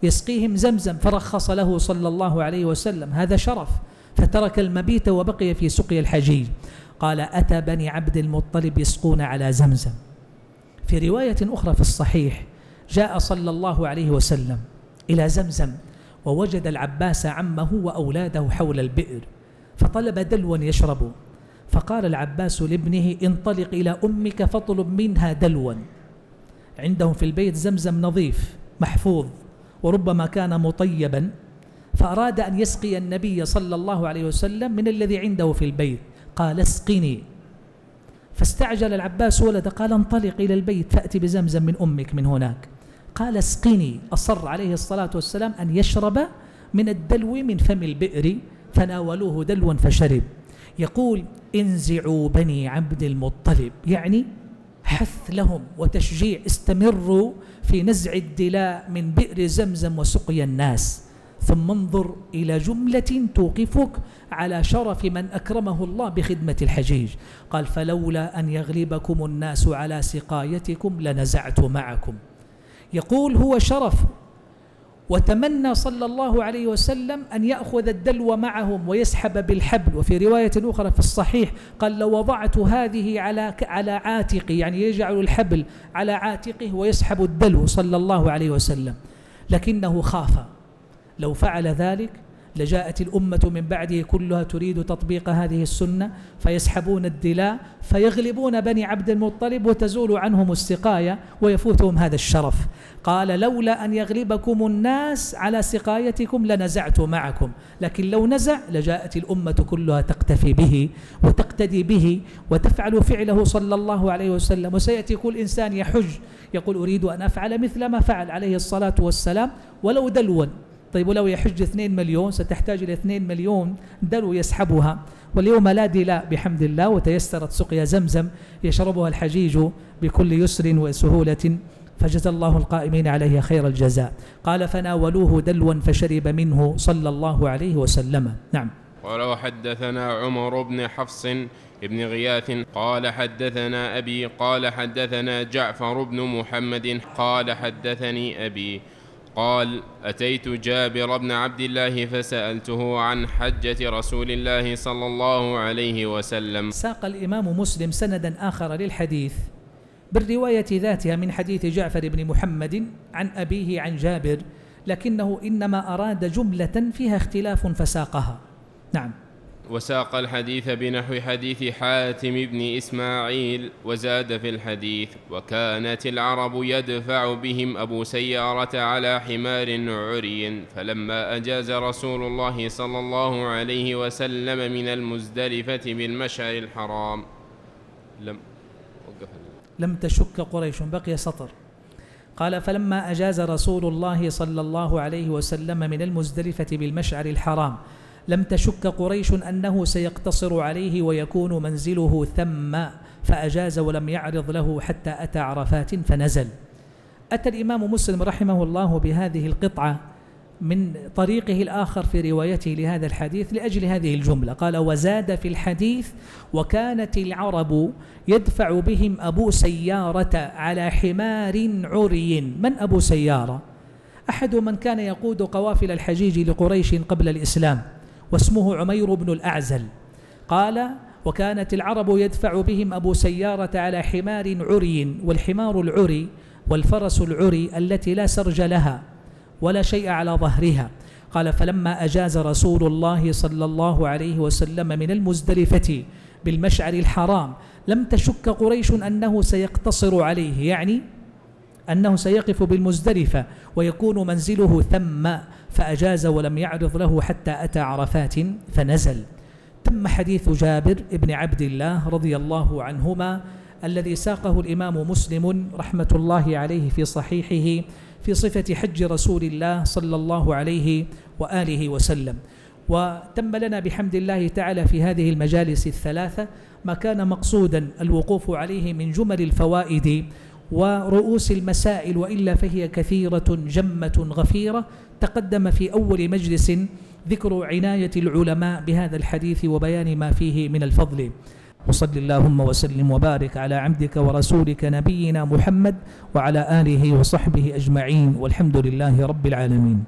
يسقيهم زمزم فرخص له صلى الله عليه وسلم. هذا شرف. فترك المبيت وبقي في سقي الحجيج. قال أتى بني عبد المطلب يسقون على زمزم. في رواية أخرى في الصحيح جاء صلى الله عليه وسلم إلى زمزم ووجد العباس عمه وأولاده حول البئر فطلب دلوا يشرب. فقال العباس لابنه انطلق إلى أمك فاطلب منها دلوا. عندهم في البيت زمزم نظيف محفوظ وربما كان مطيبا. فأراد أن يسقي النبي صلى الله عليه وسلم من الذي عنده في البيت. قال اسقني. فاستعجل العباس ولده قال انطلق إلى البيت فأتي بزمزم من أمك من هناك. قال اسقني. أصر عليه الصلاة والسلام أن يشرب من الدلو من فم البئر فناولوه دلوا فشرب. يقول انزعوا بني عبد المطلب. يعني حث لهم وتشجيع استمروا في نزع الدلاء من بئر زمزم وسقي الناس. ثم انظر إلى جملة توقفك على شرف من أكرمه الله بخدمة الحجيج. قال فلولا أن يغلبكم الناس على سقايتكم لنزعت معكم. يقول هو شرف. وتمنى صلى الله عليه وسلم أن يأخذ الدلو معهم ويسحب بالحبل. وفي رواية أخرى في الصحيح قال لو وضعت هذه على على عاتقي يعني يجعل الحبل على عاتقه ويسحب الدلو صلى الله عليه وسلم. لكنه خاف. لو فعل ذلك لجاءت الأمة من بعده كلها تريد تطبيق هذه السنة فيسحبون الدلاء فيغلبون بني عبد المطلب وتزول عنهم السقاية ويفوتهم هذا الشرف. قال لولا أن يغلبكم الناس على سقايتكم لنزعت معكم لكن لو نزع لجاءت الأمة كلها تقتفي به وتقتدي به وتفعل فعله صلى الله عليه وسلم وسيأتي كل إنسان يحج يقول أريد أن أفعل مثل ما فعل عليه الصلاة والسلام ولو دلوا طيب ولو يحج 2 مليون ستحتاج إلى 2 مليون دلو يسحبها. واليوم لا دلاء بحمد الله وتيسرت سقيا زمزم يشربها الحجيج بكل يسر وسهولة فجزى الله القائمين عليه خير الجزاء. قال فناولوه دلوا فشرب منه صلى الله عليه وسلم. نعم. ولو حدثنا عمر بن حفص بن غياث قال حدثنا أبي قال حدثنا جعفر بن محمد قال حدثني أبي. قال أتيت جابر بن عبد الله فسألته عن حجة رسول الله صلى الله عليه وسلم. ساق الإمام مسلم سندا آخر للحديث. بالرواية ذاتها من حديث جعفر بن محمد عن أبيه عن جابر لكنه إنما أراد جملة فيها اختلاف فساقها. نعم. وساق الحديث بنحو حديث حاتم بن إسماعيل وزاد في الحديث وكانت العرب يدفع بهم أبو سيارة على حمار عري فلما أجاز رسول الله صلى الله عليه وسلم من المزدلفة بالمشعر الحرام. لم لم تشك قريش بقي سطر. قال فلما أجاز رسول الله صلى الله عليه وسلم من المزدلفة بالمشعر الحرام لم تشك قريش أنه سيقتصر عليه ويكون منزله ثم فأجاز ولم يعرض له حتى أتى عرفات فنزل. أتى الإمام مسلم رحمه الله بهذه القطعة من طريقه الآخر في روايته لهذا الحديث لأجل هذه الجملة. قال وزاد في الحديث وكانت العرب يدفع بهم أبو سيارة على حمار عري من أبو سيارة؟ أحد من كان يقود قوافل الحجيج لقريش قبل الإسلام. واسمه عمير بن الأعزل. قال وكانت العرب يدفع بهم أبو سيارة على حمار عري والحمار العري والفرس العري التي لا سرج لها ولا شيء على ظهرها. قال فلما أجاز رسول الله صلى الله عليه وسلم من المزدلفة بالمشعر الحرام لم تشك قريش أنه سيقتصر عليه يعني أنه سيقف بالمزدلفة ويكون منزله ثم فأجاز ولم يعرض له حتى أتى عرفات فنزل. تم حديث جابر بن عبد الله رضي الله عنهما الذي ساقه الإمام مسلم رحمة الله عليه في صحيحه في صفة حج رسول الله صلى الله عليه وآله وسلم. وتم لنا بحمد الله تعالى في هذه المجالس الثلاثة ما كان مقصودا الوقوف عليه من جمل الفوائد ورؤوس المسائل وإلا فهي كثيرة جمة غفيرة تقدم في أول مجلس ذكر عناية العلماء بهذا الحديث وبيان ما فيه من الفضل. وصل اللهم وسلم وبارك على عبدك ورسولك نبينا محمد وعلى آله وصحبه أجمعين والحمد لله رب العالمين.